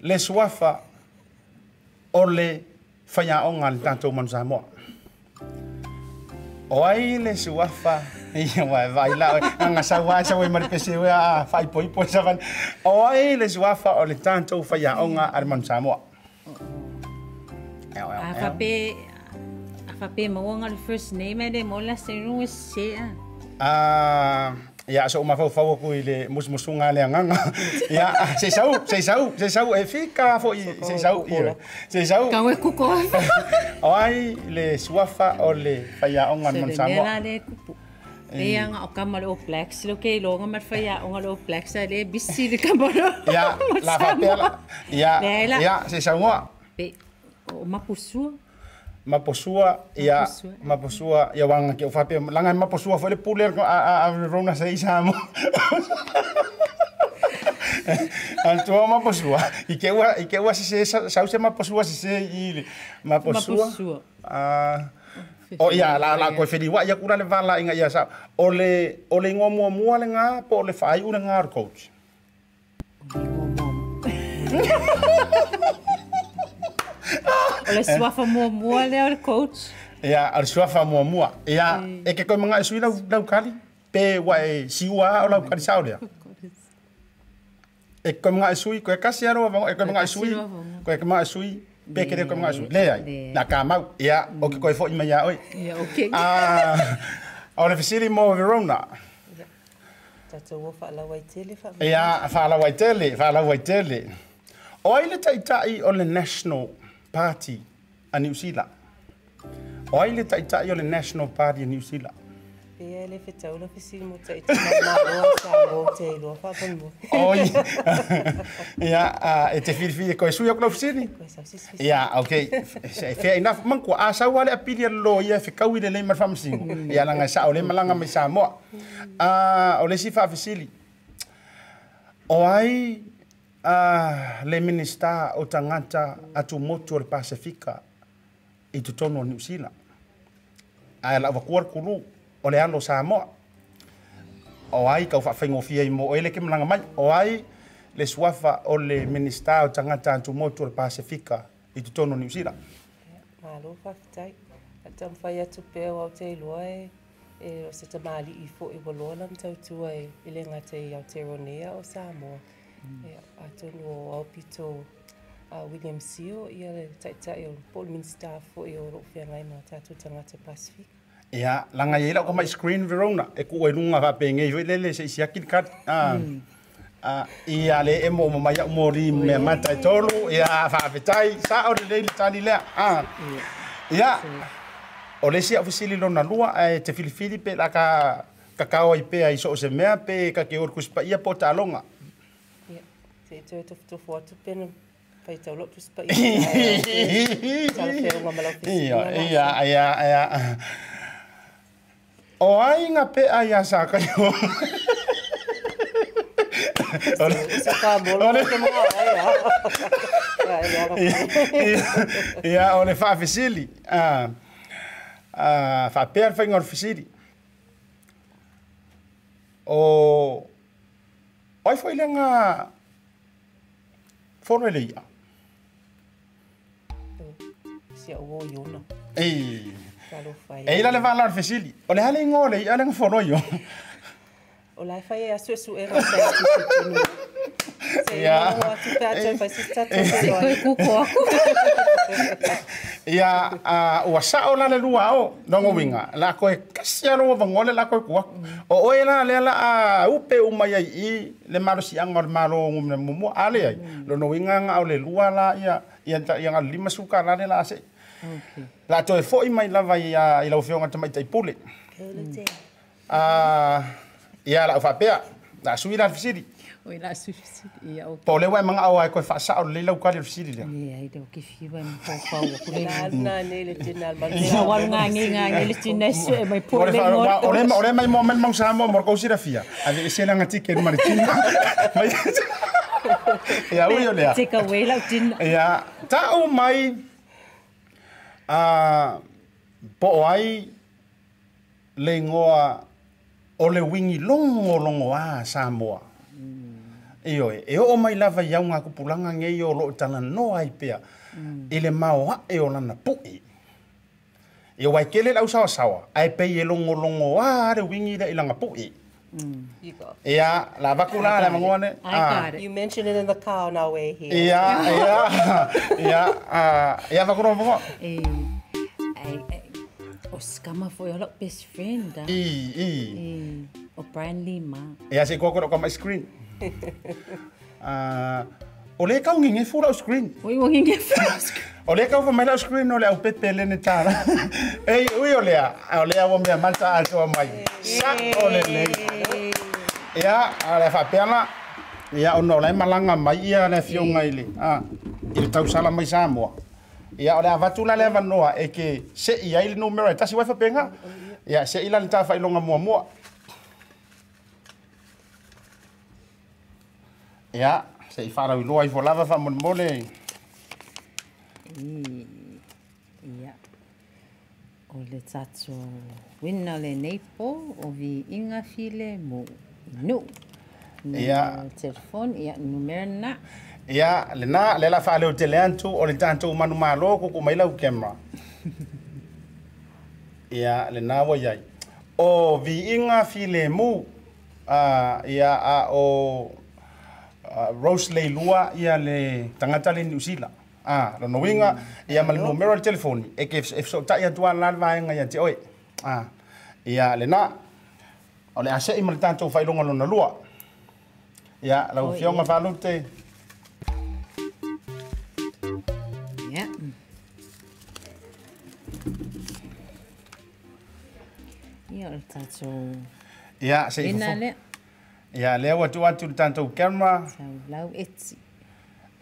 le suafa o le faiaʻoga le tatou manu samoa o ai le suafa Iya, wa vai la anga ah, sa wa sa we mar pese we a fai poi poi sa van. Oi le swa fa o le tanto fa ya onga ar man samo. A fa pe a fa pe mo nga le first name de e mo la se ru se a. Ah Ya, so uma fau fau ku ile mus musunga le nganga. Ya, ah, se sau, se sau, se sau e fika fo i se oh, sau i. Se sau. Ka we ku ko. Ai le suafa o le faya ongan man samo. Se le le iya anga o kama le o blacks lo ke lo nga matfa ya o nga le o blacks le bisi le kama lo. Ya, la fatela. Ya. Er ya, se samua. Pe er- o mapusua. Mapusua ya mapusua ya wanga ke o fape langa mapusua fo le puler ko a a rona se isamu. Antua mapusua. I ke wa i ke wa se se sauce mapusua se se i mapusua. Mapusua. Ah o oh, ia la la ko feri wa ia ya, kura le vala inga ia ya, sa ole ole ngo le ngomo mo le nga po le fai una nga ar coach o le suafa mo mo le ar coach ia ya, ar suafa mo mo ia hmm. e ke ko manga suila lau kali pe wa hmm. e siwa o lau kali sa o le e ko e manga sui ko e kasi aro e ko manga sui ko e manga peke de ko mga sublea na kamau ia o ke koe fo ima ia oi ia o ke a o le fisiri mo verona tatou o whaalau ai tele ia whaalau ai tele whaalau ai tele o ai le taitai o le national party a New Zealand o le taitai o le national party a New Zealand Pia le fetau lo fisi mo te te ma lo sa mo te lo fa pa mo. Oi. Ya e te fil fil ko su yo lo fisi ni. Ya okay. Fair enough man ko a sa wale a pili lo ya fe kawi le ma fam singo. Mm. Ya langa sa ole malanga me sa mo. Ah mm. uh, ole si fa fisili. O ai a uh, le minista o tangata atu motu o Pasifika i tutono ni usila. Ai la vakuar kulu o le ano Samoa. O ai kau whawhaingofia i mo ele ke malanga mai. O ai le suafa o le minister o tangata antu motu o le Pasifika i te tono New Zealand. Mālo whaftai. Atam tam whai atu pēr au te ilua e e o se mali i fo i walona mtautua e i le ngata i Aotearoa o Samoa. Mm. E atonu o pito a William Sio i ale taitai o Paul Minister fo i o ro'whiangai ma tātou tangata Pasifika. Ya, langa yela ko mai screen verona e ku e lunga ka penge jo lele se sia kin kat. Ah. Ah, iya le e mo mo mai mo ri me mata tolu ia fa vetai sa o le le tani le. Ah. ya O le sia ofisili lona lua e te filifili pe la ka kakao i pe ai so se mea pe ka ke orkus pa ia po talonga. iya, Se te te to iya iya pe pai tau lotu spa ia. Ia, ia, ia, O おあいがペアやさかよ。Ano? Isa ka, bolo ano? sa mga ah. ay, ah. Ia, fa fisili. Ah, ah, fa per fa ngor fisili. O, oi ah, foi lenga fornele ia. Sia uo no? Eh... e ila le valar fesili o le hale ngole ia lenga fonoio o lai fai e asu esu era sa ia ia ua saʻo la le lua o logauiga la koe kasi alou avagole la koe kuaku o oe la lea la a upe uma iai ya i le malosiaga o le malo gumina mumua a leai mm. lona uiga ga o le lua la ia ia galulima sukalale la asei Okay. Uh, mm. ah, la toe fo'i mai lava ia i lau whionga tamai tai pule. Mm. ia la whapea, la sui la fisiri. Oi la sui fisiri, ia o. Po lewa manga au ai koe whasa o le lau kare fisiri lea. Ia, i teo ki fiwa ni po pau o kule. Nā, nā, nē, le tina alba. Ia, waru ngā ngē ngā ngē le tina su e mai po le ngō. Ore mai mō men mau sā mō mor kau sira fia. E A le ese langa tike ni mare tina. Mai, ia, ui o lea. Take away lau tina. Ia, ta o mai, a po ai le ngoa o le wingi longo longo a Samoa. Mm. E Eo e, o mai lava iau ngā kupulanga nge mm. i o loo tana no ai pia, mm. ele mao ha e o lana pui. E o kele lau sawa sawa, ai pei e longo longo a re wingi da ilanga pui. Mm. Mm. You go. Yeah, la bakula la mangone. I got ah. it. You mentioned it in the car on our way here. Yeah, yeah, yeah. Uh, yeah, bakula mbo. Eh, for your best friend. Eh, eh. O ah. eh, Brian Lima. Yeah, si kokoro kama screen. Ah, ole ka unginge fura screen. Oi, unginge fura screen. O le ka mai la screen o le au pepe le ne tara. Ei, ui o lea. ole a o mea malta a toa mai. Sa ole le le. ala fa peana. Ia, ona no le malanga mai. Ia ne fio ngai le. Ia, le tau sala mai Samoa. Ia, ole le avatula le noa E ke se i ai le numero. E tasi wa fa penga. Ya se i la le tafa ilonga mua mua. Ia, se i fara ui loa i volava fa mon mole. Ia. O le tatu wina le neipo o vi inga file mu inu. Ia. Telefon, ia numerna. Ia, le nā, le la whāleo te leantu o le tātou manu mālo kuku mailau kemra. Ia, le nā wa iai. O vi inga file mu. Uh, ia, a o... Uh, Rose Leilua ia le tangata le New Zealand. a lo no winga ia mal numero al telefoni e ke if so ta ia tuan la va nga ia te oi a ia le na o le ase i mal tanto fai longa lona lua ia la ufionga fa lute ia ia o tato ia se Ina fofo ia lea watu atu le tanto camera lau etsi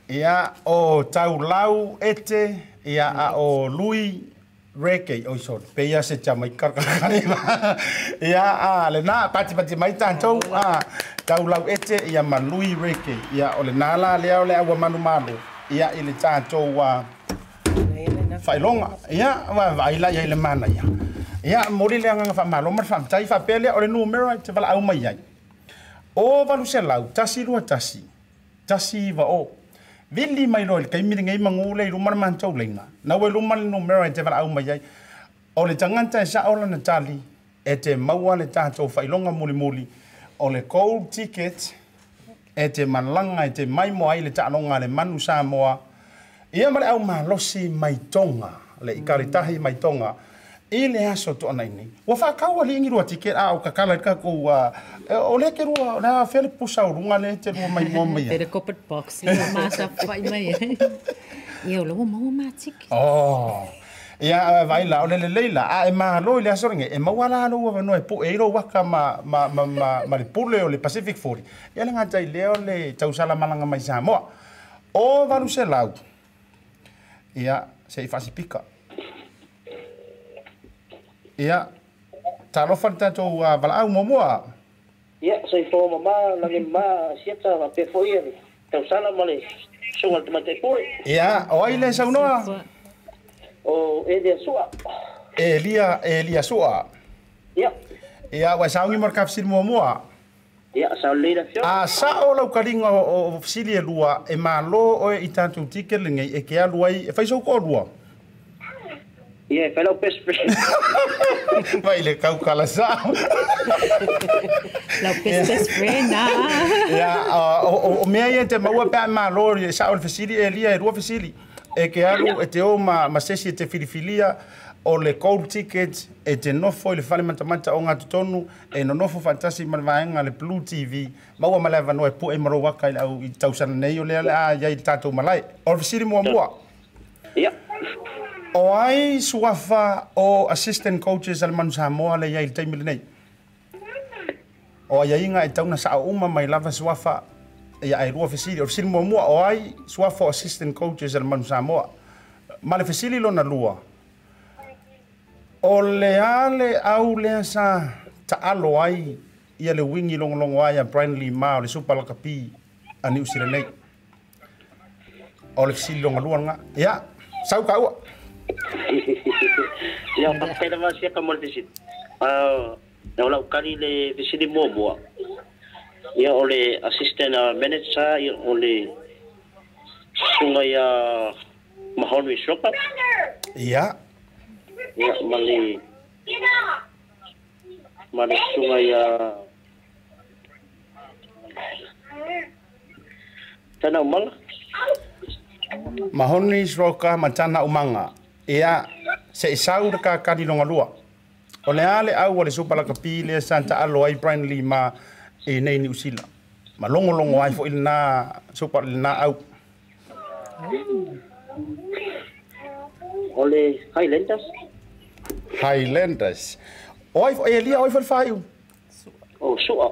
Ia o tau lau ete, ia a o lui reke o so pe ia se cha mai kar kar ia a le na pati pati mai tan tau a tau lau ete ia ma lui reke ia o le na la le o le awa manu malu ia ile cha tau wa fai longa ia wa vai la ia le mana ia ia mori le anga fa malo mar fa tai fa pele o le numero te vala au mai ia o valu se lau tasi rua tasi tasi va o vili mai roi kai mi ngai mangu le rumar man chou lenga na we rumar no mera e te vala au mai ai ole tangan ta sa ola na tali ete maua le ta chou fai longa muli muli ole cold ticket ete malanga te e mai mo ai le ta longa le manu sa moa ia mai au ma losi mai tonga le ikari tahi mai tonga e le aso to nai nei wa fa ka wali ngiro tike a o kakala ka ko wa e, o le ke ro na fe le pusa o runga le te mo mai mom mai te copet box e ma sa fa mai e e o lo mo ma tike oh ya vai la o le leila a e ma lo le aso nge e ma wala lo wa no e po e ro wa ka ma ma ma ma ma le pole o le pacific fori e le ngata i le o le tau sala malanga mai sa mo o valu se lau ya se i fasi pika Iya. Calo fan ta tu wa bala au momo. Iya, so mama la ma sia ta va pe fo i. Ta sala male. So ngal tma te fo. Iya, o oh, ai le sa uno. O e dia oh, eh, sua. Elia, Elia sua. Iya. Iya, wa sa ngi mar ka fsi momo. Iya, sa le da fio. Ah, sa o oh, lo ka ringo o fsi le lua e ma lo o i e ke lua i. Fa so lua. Yeah, fellow best friend. Vai le kau kala sa. La best best friend na. Ah. ya, ah, o, o, me mea ye te maua pa ma lor ye sa ofisili e lia e ru fisili. E ke alu yeah. e te o ma ma sesi e te filifilia o le cold tickets e te nofo i le fale matamata o to tonu e no nofo fantasi marvaenga le Blue TV. Maua malai vano e po e maro waka i au i tausana nei o le a ya i tatou malai. Orfisiri mua mua. Ya. o suafa o assistant coaches alman samoa le ya le nei lenei ya inga e tauna uma mai lava suafa ia e ai fesili o le mo mo o suafa assistant coaches alman samoa ma le lo lona lua o le ale au le sa alo ai ia le wingi long ai a brian ma o le supalakapi a niusi nei o le fesili lua nga ia sau يا فقينا ما شيء كمل تشد آه لو كاري لي بسيدي موبوا يا أولي أسيستن مانجر يا oleh sungai ya mahon wisoka iya ya mali mali sungai ya tanah umal mahon wisoka macana umanga e a se e sau raka kari longa lua. O le ale au le supa laka pile santa alo ai Brian Lee ma e nei ni usila. Ma longo longo ai fo ili na supa ili na au. Ole Highlanders. Highlanders. Oi, e lia oi fai fai. O sua.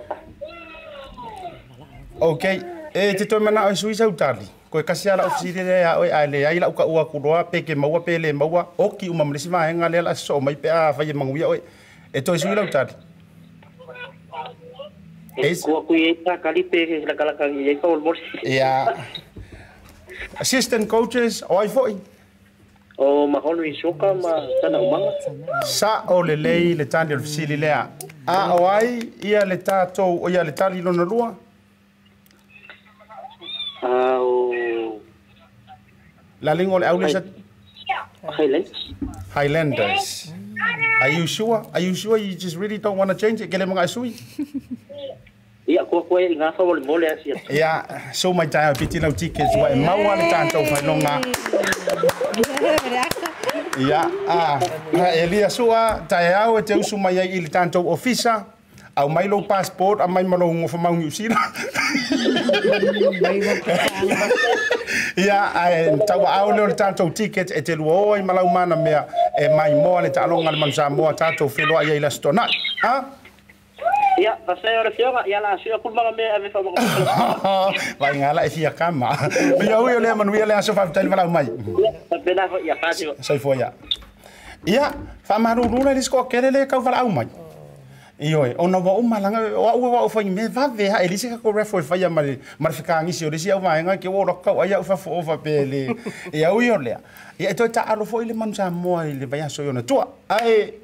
Okay. E te toi mana o sui sau tali. Okay. ko e kasi ala ah. ofisi de ya o ale ya ila uka uwa kuroa peke ke maua pe maua o ki uma mlesi ma henga le la so mai pe a fa ye manguia o e to isu ila utat es ko ku e, e ta kali pe e la e kala ka ye ko mor ya assistant coaches o ai foi o maholo i soka ma sana umanga sa o le le le tani ofisi le ya a o ai ia le tato o ia le tali lona lua Ah, o la lingua le aulisa? Highlanders. Highlanders. Are you sure? Are you sure you just really don't want to change it? Kele mga asui. Ia ko ko so my time piti no tickets wa ma wa le tanto fa longa. nga. ah Elia sua tayao e te usuma ya ili tanto ofisa au mai lo passport a mai malo ngofa mau New Zealand ia ae taua au leo le tatou ticket e telua o i malau mana mea e mai mo le taaloga le manusa moa tatou filo ai la stona. Ha? Ya, lasotonaʻi a ia pasai ore fioga ia lasia kulumaga mea ave faamagavaigala e fiakama ia ui o lea manuia le aso faafetai le valau mai sai foia ia faamaluulula i le sikooakele le kau valaau mai Ioi, ona wa uma langa, wa ua wa ufa me va ve ha elisi ka ko refo fa ya mari mar fika ngi si orisi au vai nga ke wo roka wa ya ufa fo ufa pele. Ya u yo le. Ya to ta alo fo ile mansa mo ile va ya so yo na tua. Ai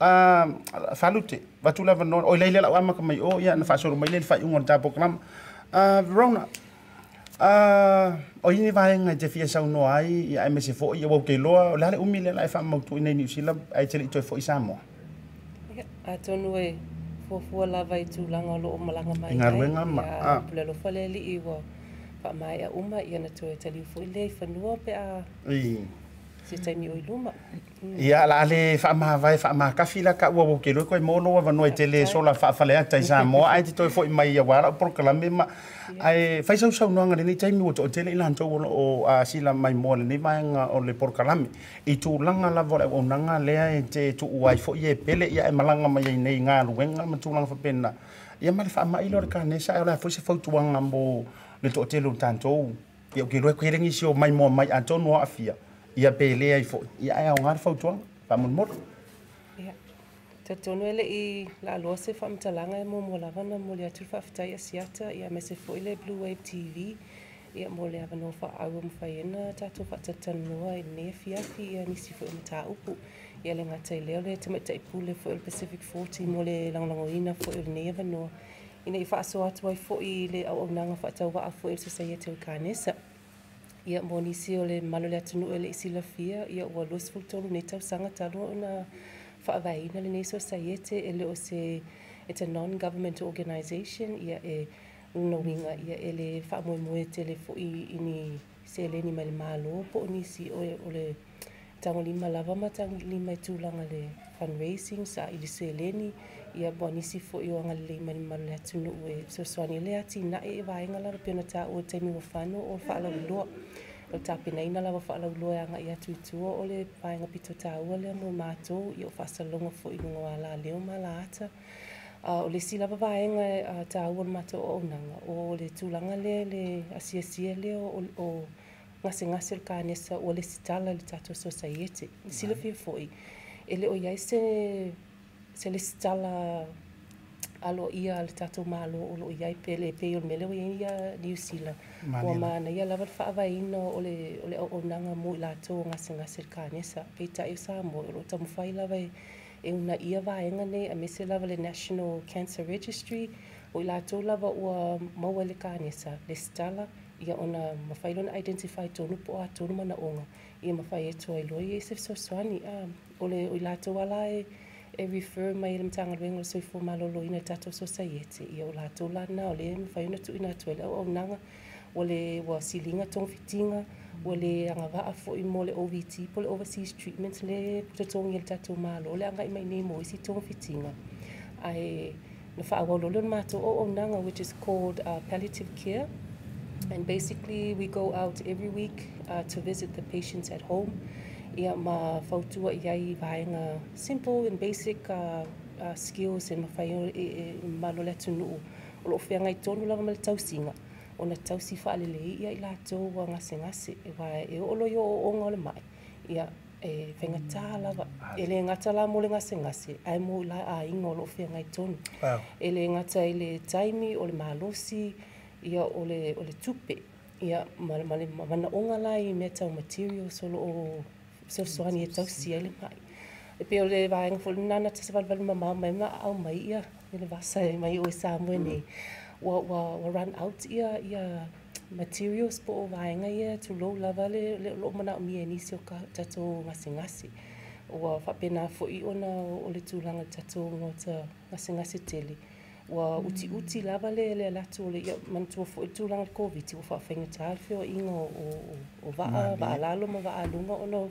a falute vatu lava no o ile la wa ma kamai o ya na fa so mai ile fa ungon ta program. A rona a o ini vai nga je fia sau no ai ya me se fo ya wo ke lo la le umile la fa mo tu nei ni sila ai tele to fo isa mo. a tonu e fuafua lava i tulaga o loo malaga mai galuega ma pule alofa le alii ua mai a uma ia na toe taliu foʻi le fanua o pe a se taimi o iluma. Ia la ale wha maha vai, wha maha kawhi la ka ua wokelo, koe mōno wa wanoa i tele so la wha whalea tai sā mō, ai te toi fo i mai i awara, o porokalame ma, ai whai sau sau noanga rene, taimi o tele i lantou o a sila mai mō ni ma anga o le porokalame, i tū langa la vore o nanga lea e te tū uai fo i e pele, ia e malanga mai i nei ngā ruenga, ma tū langa pen na ya ma le wha mai lor ka nesa, ai o la fwese fau tuanga mō le tō tele o tantou, Ia o ke roe kwerengi si o mai mō mai atonu o afia. Ia ia pele ai fo ia ia ngar fo tua pa mon mor ia te tonu ele i la loase fa mta langa mo e mo lava na mo le atu fa fta ia siata ia mese fo ile blue wave tv ia mo le ava no fa au mo fa ina ta tu fa te tonu ai ne fia fi ia ni si fo e mta upu ia le ngata ile ole te mta ipu le fo le pacific 40 mo le lang lang ina fo ile ne ava no ina i fa so atu ai fo ile au au nanga fa tau va fo ile se sa ia te kanesa ia ia monisi o le malo le atunuu e le isi lafia ia ua luasifulutolu nei tausaga talo na faavaina lenei society e lē o se e te non-government organization ia e luna uiga ia e lē faamoemoe tele foʻi ini seleni mai le mālō po o nisi o le tagolima lava ma tagolima e tulaga le fundraising saʻi le seleni ia bo ni si fo yo nga le mani mani le tunu we so so ni le ati na e va e nga la pe na ta o te mi wa o fa la lo o ta pe na ina la fa la lo ya nga ia tu tu o le pa nga pito ta o le mo ma to yo fa sa lo nga fo i nga la le o ma la o le si la va nga ta o ma to o na nga o le tu la nga le le asia sia le o o nga e se nga se ka ne sa o le si ta la le ta to so sa yete si le fi fo i ele o ya se se le stala alo ia le tatou malo o lo ia pe le pe le melo ia ia New Zealand o ma na ia lava fa va ino o le o le o nanga mo la to nga se nga sel ka nesa pe ta e sa mo lo tamu fa ila va e una ia va enga ne a mese lava le National Cancer Registry o ila to lava o mo le ka nesa le stala ia ona ma fa ilo na identify to no po a to no ma na onga ia ma fa e to ai lo ia e se so so ani a o le o ila to wala e e refer mai le matanga le ngol soifo malolo ina tato society ia o latou lana o le mawhai na tuina atu ele au nanga o le wa silinga tong fitinga o le angava a fo i mo le OVT po overseas treatment le tatongi le tatou malo o le anga i mai nei mo isi tong fitinga ai na whaawalolo mato o oh, o oh, nanga which is called uh, palliative care and basically we go out every week uh, to visit the patients at home ia ma fautua i ai vaenga simple and basic uh, uh, skills e mawhai o e, e malole atu nuu. O lo whea ngai tonu la mele tausinga. O na tausi le ia i lātou wa ngase ngase e wae e olo yo o onga ole mai. Ia e whenga tā lava. E le ngata la mole ngase ngase. Ai mo la a inga o lo whea ngai tonu. E le ngata i e le taimi o le mahalosi ia o le, o le tupe. Ia mana onga lai me tau materials o lo o se o soani e tau sia le pai. E peo le vaenga fulu nana te sa valvalu ma mau mai ma au mai ia, e le vasa e mai o e sa amue ni. Wa, wa, wa run out ia, ia materials po o vaenga ia tu low lava le, le lo mana o mi e nisi o ka tato ngasi ngasi. Ua whapena fo i ona o le tūlanga tato ngā ta ngasi ngasi tele. Ua uti uti lava le le alatu o le ia mantua fo i tūlanga le COVID. Ua whawhenga tāle whewa inga o, o, o, o vaa, vaa lalo ma vaa lunga ono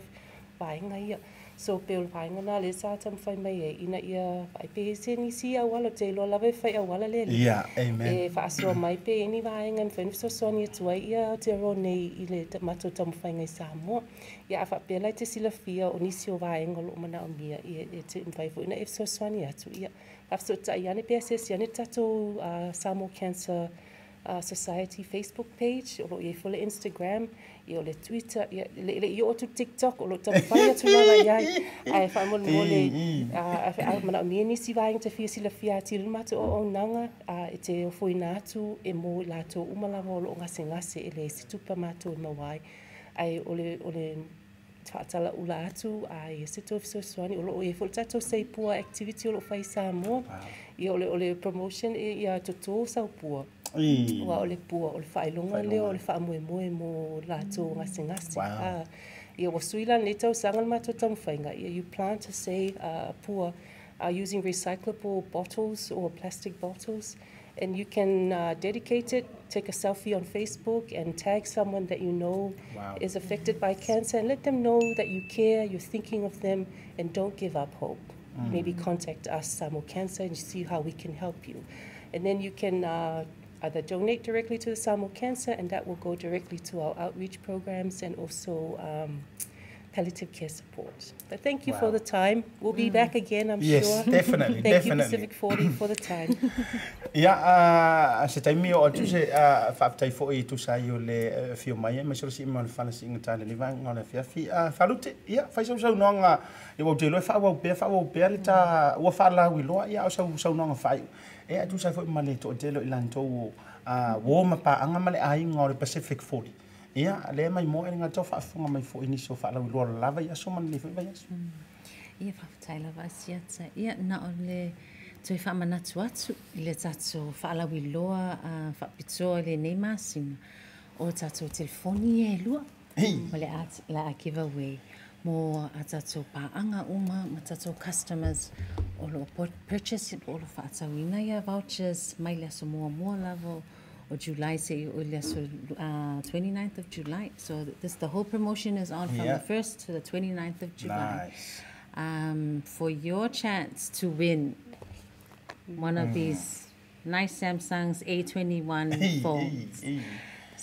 ia so pel buying na le sa tam fai mai e ina ia ai pe se ni si a wala te lo lave fai a wala le yeah amen e fa so mai pe ni fen so so ni tu ia te ro nei i le tam fai ngai sa mo ia fa pe lai te sila fia o ni si o o mana o mia e te fai ina e so so ni atu ia fa so ta ia ne pe se ne cancer Uh, Society Facebook page, or Instagram, i o le Twitter, i, le, le, i o TikTok, o lo tamu whai atu nawa i ai, ai whai mole mole, ai uh, mana o mie nisi vai te fia sila fia ati rima o o nanga, uh, i te o fwoi nātu e mō i lato umalawa o lo ngase ngase e le si tupa mātu e mawai, ai o le, o le tātala ula atu, ai e se tofiso swani, o lo o e fwoi tato sei pua activity o lo whai sā mō, i o le, le promotion e i a totō sau pua. o le pua o le lea o le faamoemoe mo latou gasigasi ah, ia ua sui lanei tausaga le matou taumafaiga ia you plant a say uh, pua uh, using recyclable bottles or plastic bottles and you can uh, dedicate it, take a selfie on Facebook, and tag someone that you know wow. is affected by cancer, and let them know that you care, you're thinking of them, and don't give up hope. Mm. Maybe contact us, Samo um, Cancer, and see how we can help you. And then you can uh, either donate directly to the Samuel Cancer, and that will go directly to our outreach programs and also. Um, palliative care support. But thank you wow. for the time. We'll be mm. back again, I'm yes, sure. Yes, definitely. thank definitely. you, Pacific 40, for the time. yeah, se tai mio o tu se whaptai fo i tu sa i o le fio mai e, masoro si iman whana si inga tāne ni vang ngā le fia fi. Whalute, ah, ia, whai sau sau noanga, ah. i wau te loe whawau pēr, whawau pēr, le tā ua whala wi loa, ia au sau sau noanga whai. Eh, e atu sa fo i male tō te lo i lantou o ah, wō mapa anga male ai ngā le Pacific 40 ia le mai moa e legatau faafofoga mai foʻi niso faalauiloa lalava ia so manalē foʻi vaiaso ia faafetailavaasi ata ia na o le toe faamanatu atu i le tatou faalauiloa a faapitoa i lenei masina o tatou telefoni ia e lua o le a giveaway mo a tatou paaga uma ma tatou customers o loo purchase i loo lo faatauina ia vouchers mai le aso mo lava or July, say, uh, 29th of July. So this the whole promotion is on from yeah. the 1st to the 29th of July. Nice. Um, for your chance to win one of mm. these nice Samsung's A21 phones.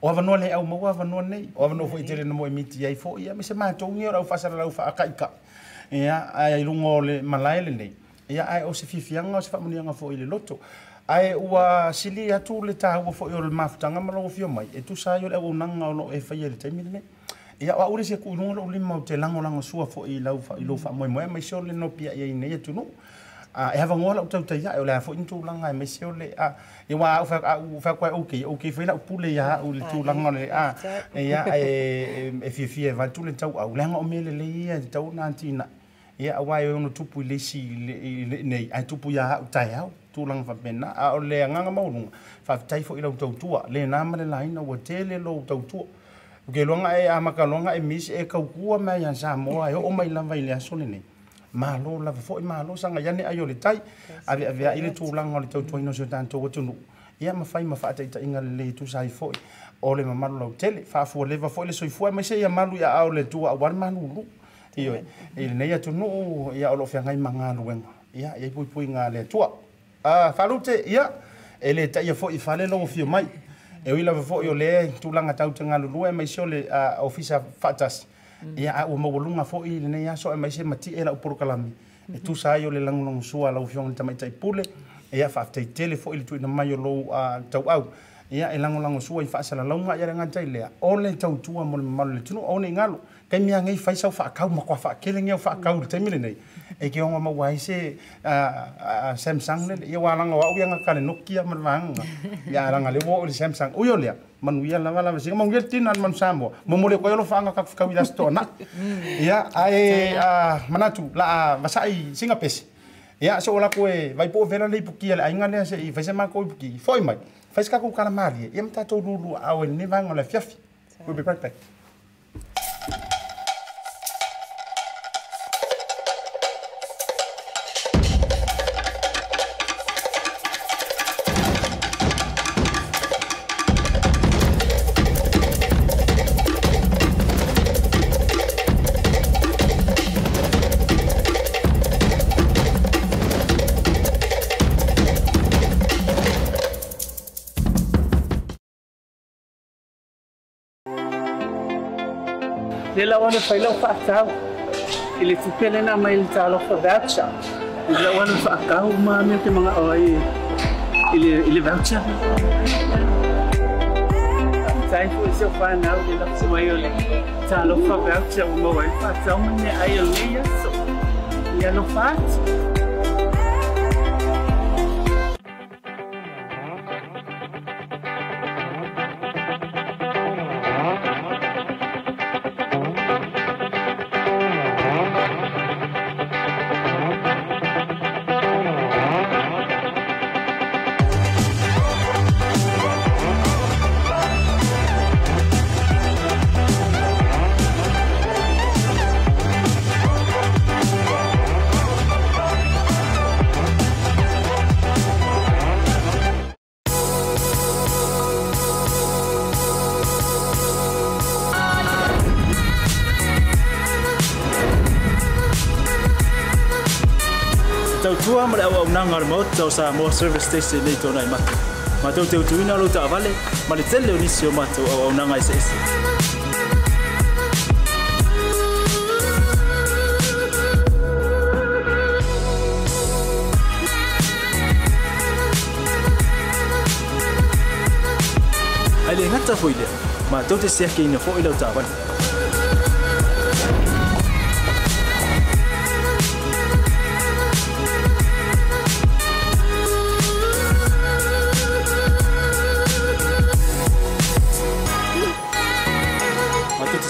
o ava le au maua ava noa nei o ava noa foʻi tele na ai foʻi a me se matougi o lau faasalalau faakaʻikaʻi ia ae luga o le malae lenei ia ae o se fifiaga o se faamuniaga foʻi i le loto ae ua sili atu le tāua foʻi o le mafutaga ma logo fio mai e tusa ai o le auaunaga o loo e faia le taimi lenei ia o aʻu le se kuʻiluga loʻu lima o te lagolago sua foʻi i lou faamoemoe ma se o le nopia iai nei atunuu Ah, e hava ngola o tauta ia, e fo afo intu langa, e me seo le, a, e wā au whaka, u whaka ok, e ok, whaila u pule ia, u le tū langa le, e a, e ia, e, e fie fie, vai le tau, au leanga o mele le ia, te tau nantina, e a wai e o no tu i le si, nei, ai tupu ia au tai au, tū langa whapena, a o le nganga maurunga, whaf taifo i lau tautua, le na ma le laina, ua tele lo tau tautua, lo nga e a maka longa e mis e kaukua mea yansamoa, e o mai lamba i lea soli nei. malo lava foʻi malo sagaia ne ai o le tai ave aveaʻi le tulaga o le tautuaina o so tatou atunuu ia mafai ma faataʻitaʻiga lelē tusai foʻi o le mamalu lautele faafua leva foʻi le soifua mai seia malu ia ao le atua aua le malūlū ioe i lenei atunuu ia o loo feagai magaluega ia iai puipuiga le atua faalu te ia e lē taʻia foʻi faalelou fio mai e oi lava foʻi o le tulaga tau tagalulua e maisi o le ofisa faatasi ia a ua maualuga foʻi lenei aso e maise matie laʻu polokalami e tusa ai o le lagulagu sua laufioga le tamaitaʻi pule e ia faafetaitele foʻi le tuuina mai o lou ah, tauau ia e lagolago sua i faasalalauga ia le agatai lea o le tautua mo le le tunuu o le kai mea gei faisau faakau ma koa faakelege au faakau le taimi lenei e ke oga maua ai se samsung ia nokia ma ia le samsung lea manuia lava lava siga mauia le tina ana manu ma mo le koe alo faaga kakafakau i le asitoanaʻi ia ae manatu la a vasaʻi siga pese ia le le foi mai fais kako kana mali e mtatou lulu awe ni vangola fiafi we be right back le fai lau faatao i le tupelenamai le talofa veoa ilau alo faakao mamio ke magao ai i le veucafanauauai ole talofa eua aaifaatau aneai ialofaa manga le mauta o sa mo service station nei tōna i matu. Ma tau tau tuina lo ta avale, ma le tele o nisi o matu au au nanga i se ese. Ai le ngata fo i lea, ma tau te siake ina fo i lau ta avale.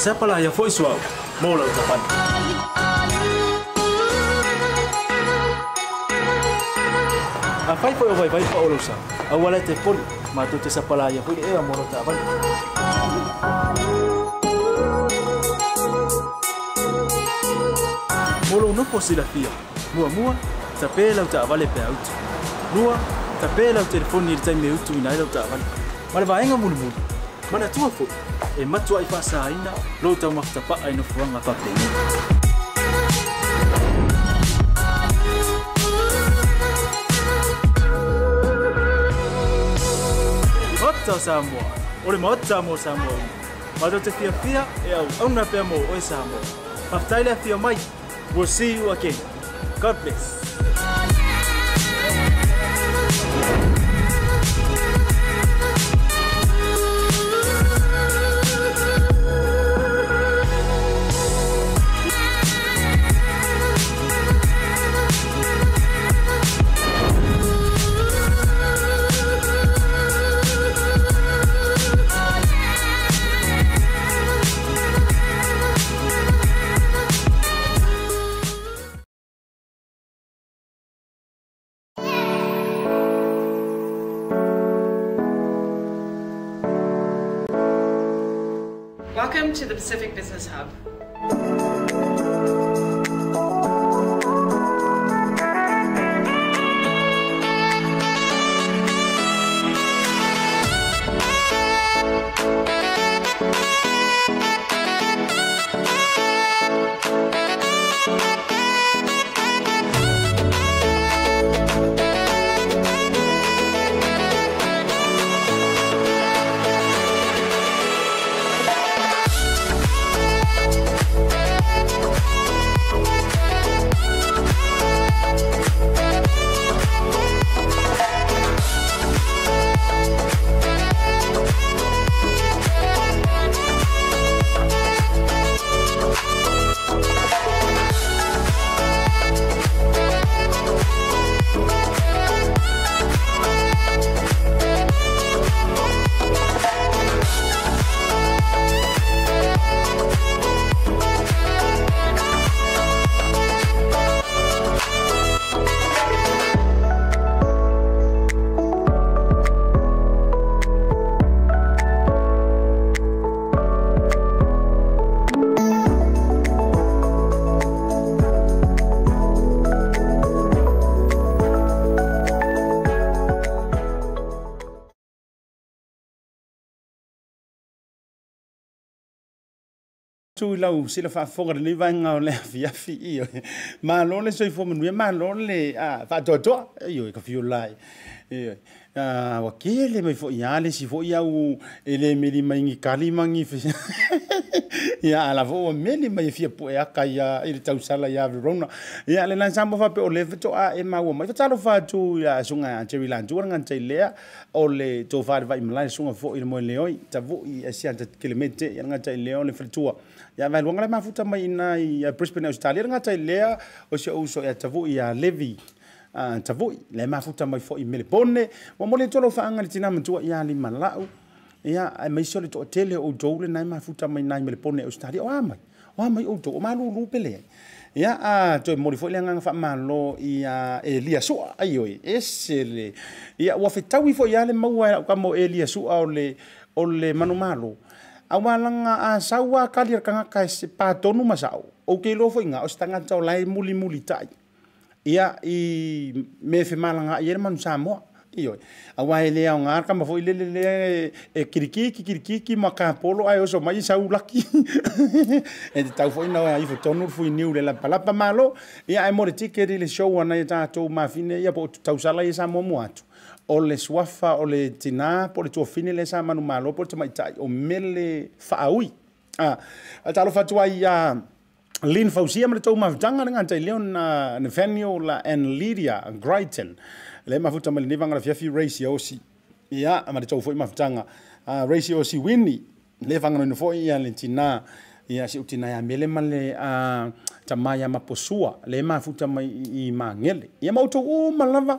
siapalah yang voice wow mula ucapan apa itu vai vai pa olusa. awalnya telefon matu tu te sapala ya foi e eh, amoro ta bal. Molo no dia fia. Mua mua, tapela uta avale pe out. Lua, tapela o telefon ni tai me utu ina uta avale. Mala vaenga mulu mulu. Mana tua foi. e matua i whasaina, rau tau mafta paa i no whuanga papeina. Ota Samoa, ore ma mo Samoa ina. Mato te fia fia e au auna pia mo oe Samoa. Mafta ila fia mai, we'll see you again. God bless. Pacific Business Hub. tu lau sila fa fo le va nga le fi fi io ma lo le soi fo mo ma lo le a fa to to yo ka fi lai a wa ke le mai fo ya le si fo ya u ele me li mai kali mangi fi ya la fo me li mai fi e po ya e ka ya i tau sala ya rona ya le lan sambo fa pe o le to a e ma wo mai fa talo fa tu ya sunga a cheri lan tu ngan che le o le to fa va im lai sunga fo i mo le oi ta vo i a sia ta kilometre ya ngan che le o le fa tua ia vaeluaga le mafuta mai ina ia eh, brisbane australia le gata i lea o se ouso ia e tavui ia levi uh, ah, tavui le mafuta mai foʻi melebone ua mo le eh, tolo faaga le tinā matua ia alimalau ia e maisi o le toʻatele outou lenai mafuta mai nai melebone australia o amai o amai outou o malūlū pele ai ia a toe moli foʻi le agaga faamālō ia elia suʻa ai oe ese le ia ua fetaui foʻi le maua e laukama o elia o le o le manumālō awalanga langa a sawa kali ka nga ka e se pa tonu ma o ke lo fo nga o stanga tsa lai muli muli tai ia i me fe malanga yer man sa mo io awa ele a nga ka ma fo le le e, e kiriki ki kiriki ki ma ka polo ai oso mai sa u laki e ta fo ina ai fo tonu fo niu le la pala pa malo ia e mo re ticket le show ona ta tau mafine fine ia po tu tausala i sa mo atu o le suafa o le tinā po le tuafini le sa manumālo po le tamaitaʻi o mele faaui a le talofa atu ai ia lin fausia ma le tou mafutaga le gata i lea ona nevenio la enlidia grighton le mafuta ma lenei vagalafiafi raisi osi ia ma le tou foʻi mafutaga osi wini le faganoina foʻi ia le tinā ia siʻu tinā ia ya mele ma le uh, maa maposua l e. e mauaiaeoga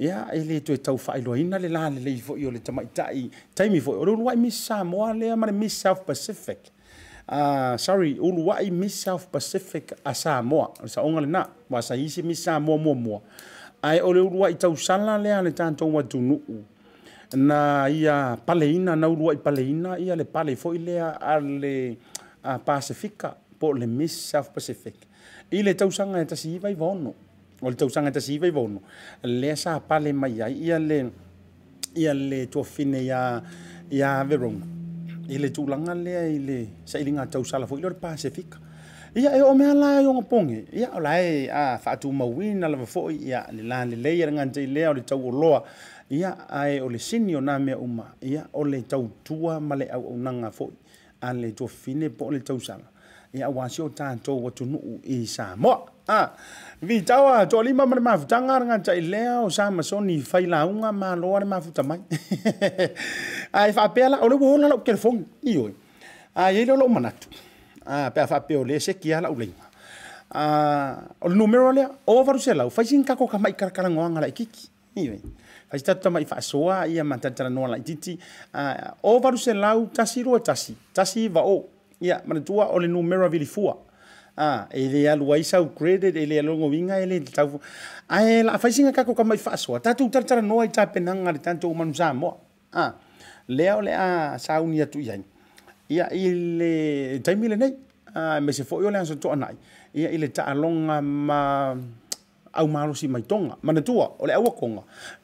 ia e lē toe taufaa'iloaina le la lelei foʻi o le tamaʻitaʻi taimi foʻi o le uluaʻi miss samoa lea ma le miss south pacific uh, sorry uluaʻi miss south pacific a samoa o le saʻoga lenā ua sa isi miss samoa muamua ae o le uluaʻi tausala lea le tatou atunuu na ia paleina na uluaʻi paleina ia le pale foʻi lea a le uh, pasifika po o le miss south pacific i le tausaga e tasi iva ivaono o le tausaga tasi vai vauno lea sa pale mai ai ia le ia le tuafine ia ia verona i le tuulaga lea i le saʻiliga tausala foʻi lea o le pasifika ia e o mea la e ogapoge ia o lae a faatumauina lava foʻi ia le la lelei a le gatai lea o le tauoloa ia ae o le sini ona mea uma ia o le tautua ma le auaunaga foʻi a le tuafine po o le tausaga ia auā si o tatou atunuu i samoa Ah, vi tawa to ali ma ma fu tanga nga cha ile o sa ma so ni fai la unga ma lo ar ma fu tamai ai fa pela o le bu hona lo kelfon i oi ai ile lo manatu a ah, pe fa pe o le se kia la u lenga a o ah, numero le o va ru se la fa sin ka ko ka mai kar kar nga nga la kiki i oi fa sta to mai fa so a i ma ta tra no la titi a o va ru se la u tasi ro tasi tasi va o ia ma tua o le numero vi li fua ah ele ia alu ai sau credit ele ia longo winga e le tau ai la faisinga kako kama kamai faso tatu tar tar no ai tape nang tanto o manu samo ah leo o le a sau ni atu ia i le taimi nei ah me se foi o le anso to anai ia i ta alonga ma au malo si mai tonga mana tua ole le au konga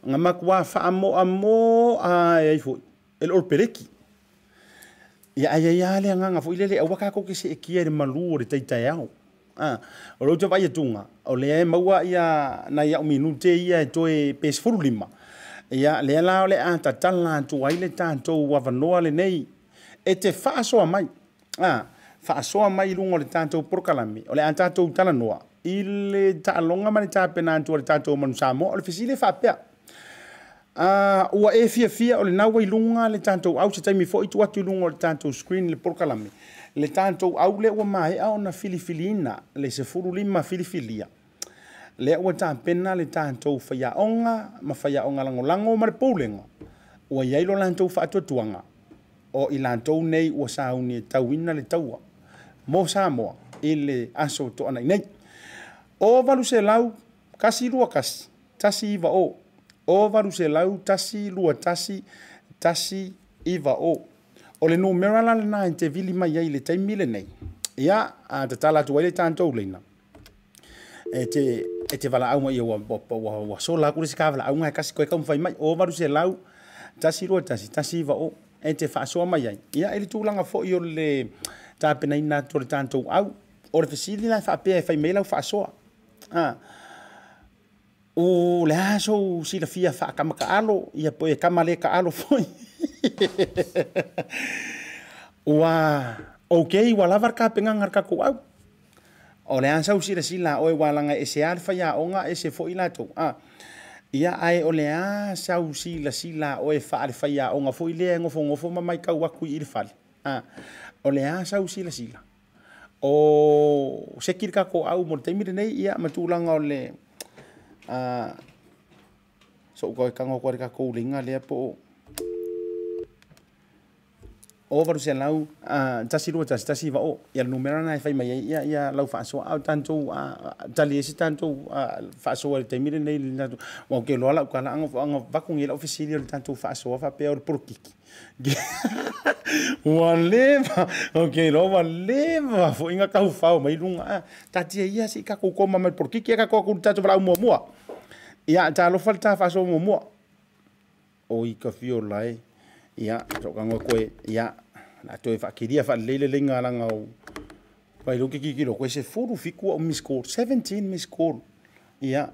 nga makua fa amo amo e ai fo el orpeleki ya ai ai ale nga nga foi lele awaka ko kise ekia de malu ah, o de taita ya ah olo jo vai tunga o le ma wa ya na ia nu te ya to e pes fulu lima ia le la o le anta tala tu ai le to wa vano ale nei e te fa so mai ah fa so mai lungo le tanto por kalami o le anta tu tala noa le ta longa mani ta pena tu le tanto manusamo o le fisile fa pea a ah, ua e fiafia o lenā ua i luga le tatou au se taimi foʻi tuatu i luga o le tatou screen le porokalame le tatou au lea ua maeʻa ona filifiliina le sefululima filifilia lea ua tapena le tatou faiaʻoga ma faiaʻoga lagolago ma le poulega ua iai lo latou faatuatuaga o i latou nei ua sauni e tauina le taua mo samoa i le aso toʻanainei o valuselau kasi lua kasi tasi iva o o varu se lau tasi lua tasi tasi iva o o le numera la na e te vili mai ai le tai mile nei ia a te tala tu ele tanto leina e te e te vala au mai wa wa wa, wa so la kuri skavla au mai kasi ko e kaumfai mai o varu se lau tasi lua tasi tasi iva o e te fa so mai ai ia ele tu langa fo io le tapena ina tor tanto au o le fisili na fa pe fa mai lau fa so ah o le aso silafia faakama-kaalo ia po e kamalē kaalo foʻi ua oukei ua lava lakapegaga le au o le a sau silasila oe ua laga ese a le faiaʻoga ese foʻi latou a ia ae o le a sau silasila oe faale faiaʻoga foʻi lea e gofogofo mamai kau aku i le fale a o le a sau silasila o seki le au mo le taimi lenei ia matulaga o le Ah, so ko kango ko ka ko linga le po o varusia lau tasilua tasitasi va'o ia lumerana e faimaia ia ia lau fa'asoa au tatou tali esi tatou fa'asoa le taimi lenei le tatou uaokeloa lau kalaaga foaga vakugia lao fesili o le tatou fa'asoa faapea o le polokiki ua leva uaokeloa ua leva fo'i ga kaufao mai luga a tatia ia se'i kakoukoma mai le polokiki e kakoakou le tatou valaau muamua ia talofa le ta fa'asoa muamua o ikafio lai ia so kan ko ia na to fa kiria fa lele linga lang au pai lo ki ki lo ko se fu fiku o miss call 17 miss call ia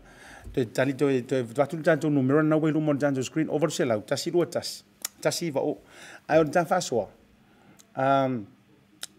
to tali to to va tu tanto numero na wei lu mon tanto screen over se la ta si lo tas ta si va o ai on ta fa so um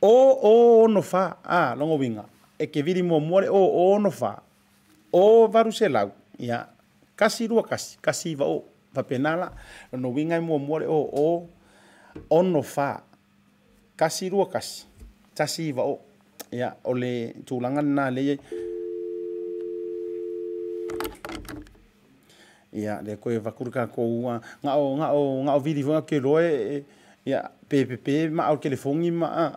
o o no fa a ah, longo winga e ke vidi mo more o o no fa o varusela ya kasi ru kasi kasi va o va penala no winga mo more o o o no fa kasi ru kasi kasi va o ya ole tulangan na le ya le ko va kurka ko nga o nga o nga o vidi vo ke roe ya PPP ma au ke ma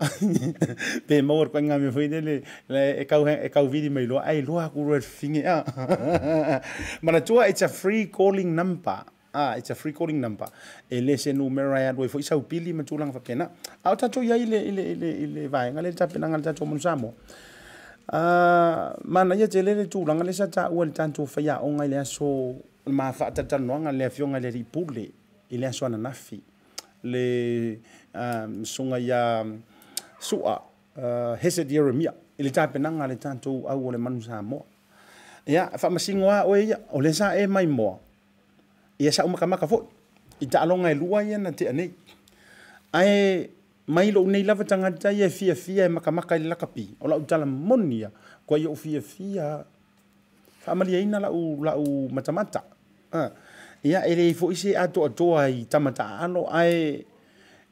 pe ma or kwanga me foi dele e kau e kau vidi mai lo ai lo aku ro finge a mana tua it's a free calling number ah it's a free calling number e le se numero ya do foi sau pili ma tulang fa pena au tato ya ile ile ile ile vai ngale tapena ngale tato mon samo ah mana ya tele le tulang le sa ta wal tanto fa ya onga le so ma fa ta tanonga fionga le ripule ile so na le um, sunga ya um, sua uh, hesed Yeremia. Ili tae penanga le tanto au ole manu sa ya Ia, fa masingo a oe ia, ole sa e mai moa. Ia sa umaka maka fo. Ita alonga e lua ia na te anei. ai mai lo nei lava tanga tai e fia fia e maka maka ili lakapi. O lau tala monia, kwa ia u fia fia. Fa amalia ina lau, lau matamata. Uh. Ia, ele i fo isi ato atoa i tamata alo, ai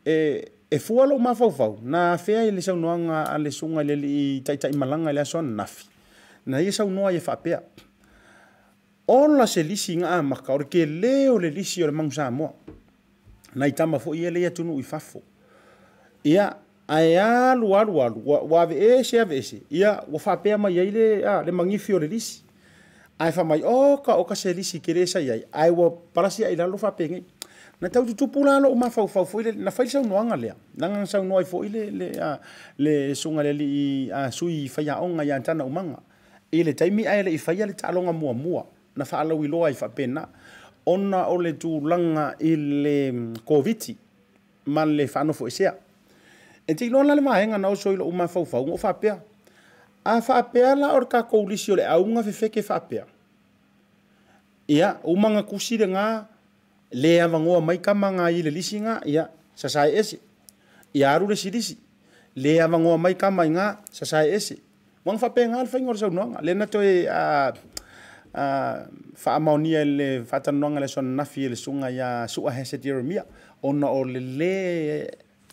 e eh, e fua lo mafaufau na fea i le saunoaga a le suga i le alii taʻitaʻimalaga i le aso nafi na ia saunoa ia faapea ola se lisi igaa maka o le kelē o le lisi o le magu samoa na itama foʻi ia leia tunuu i fafo ia ae alu alu alu ua aveese aveese ia ua faapea mai ai le a le magifi le lisi ae faamai okaoka se lisi kelē sai ai ae ua palasi ai lalo ngi na tau tu pula lo ma fa fa fo ile na fa sau noanga le na nga sau noai fo ile le a le sunga le li a sui fa ya onga ya tana umanga ile taimi ai le fa ya le talonga mua mua na fa ala wi lo ai fa pena ona ole tu langa ile covid man le fa no fo ise e, e ti lo la le ma henga na o so ile uma fa fa o fa pe a fa pe la or ka ko le a unga fe fe ke fa pe ia umanga kusi de nga le avangoa mai kamanga i le lisi nga ia sasai ese. I aru le sirisi. Le avangoa mai kamai nga sasai ese. Wang fa pe ngal fa ngor sa unonga. Le nato e a... a fa amaunia le fatan nonga le son nafi le sunga ya sua hese Jeremia ona o le le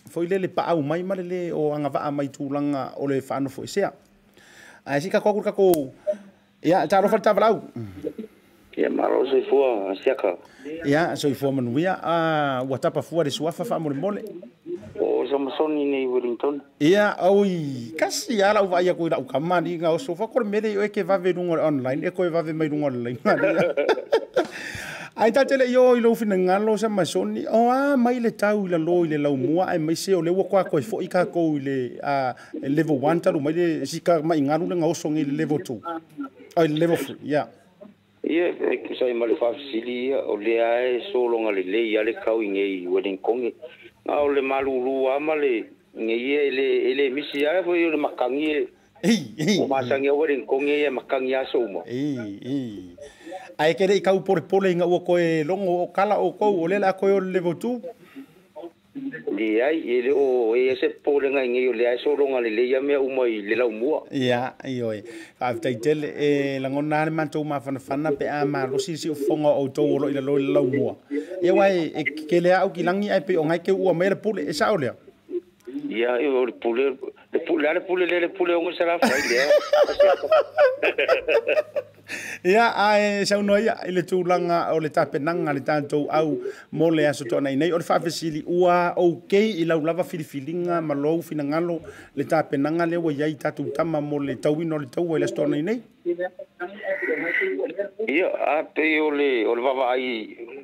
foi le le pau mai mai le o anga va mai tu langa o le fa no foi e sea a e sika ko ko ya ta ro fa ta Ia maro soi fua a siaka. Ia, soi fua manuia. A ua tapa fua re suafa wha mole mole. O sa masoni nei Wellington. Ia, oi. Kasi ala uva ia koe lau kamani. Nga oso fua kore mere e o eke vave rungo online. Eko e vave mai rungo online. Ai tate le yo i lofi na ngalo sa masoni. O a mai le tau i la lo i le lau mua. Ai mai se o le wakoa koe fo i ka kou i le level 1 taru. Mai le si ka mai ngaru le nga osong i le level 2. Oh, level 3, yeah. Ia, eh, e kisa i male whafisiri ia, o le ae so longa le le ia le kau i ngei wedding konge. Nga o le malu uru ama le ngei ia ele, ele misi ae fwe yore makangi e. Ei, ei. O maasangi a wedding konge ia e, makangi a so uma. Ei, ei. Ae kere i kau pore pole inga ua koe longo o kala o kou, o lele a koe o le votu. Ei, Di ai e o ese se polenga ngi le ai so longa le ya me uma i le lau mua ia i oi a tel e eh, la ngona le man ma fan fan pe a ma lo si si fonga o to lo i eh, le lau mua ia e ke le au ki langi ai pe o ngai ke ua me le pule e sa o le ia e o le pule le pule le pule le pule o ngi sara fai le ia ae saunoa ia i le tulaga o le tapenaga le tatou au mo le aso toʻana inei o le faafesili ua oukei i laulava filifiliga ma lou finagalo le tapenaga lea ua iai tatou tama mo le tauina o le taua i le aso toʻana inei ia atei o le o le vavaai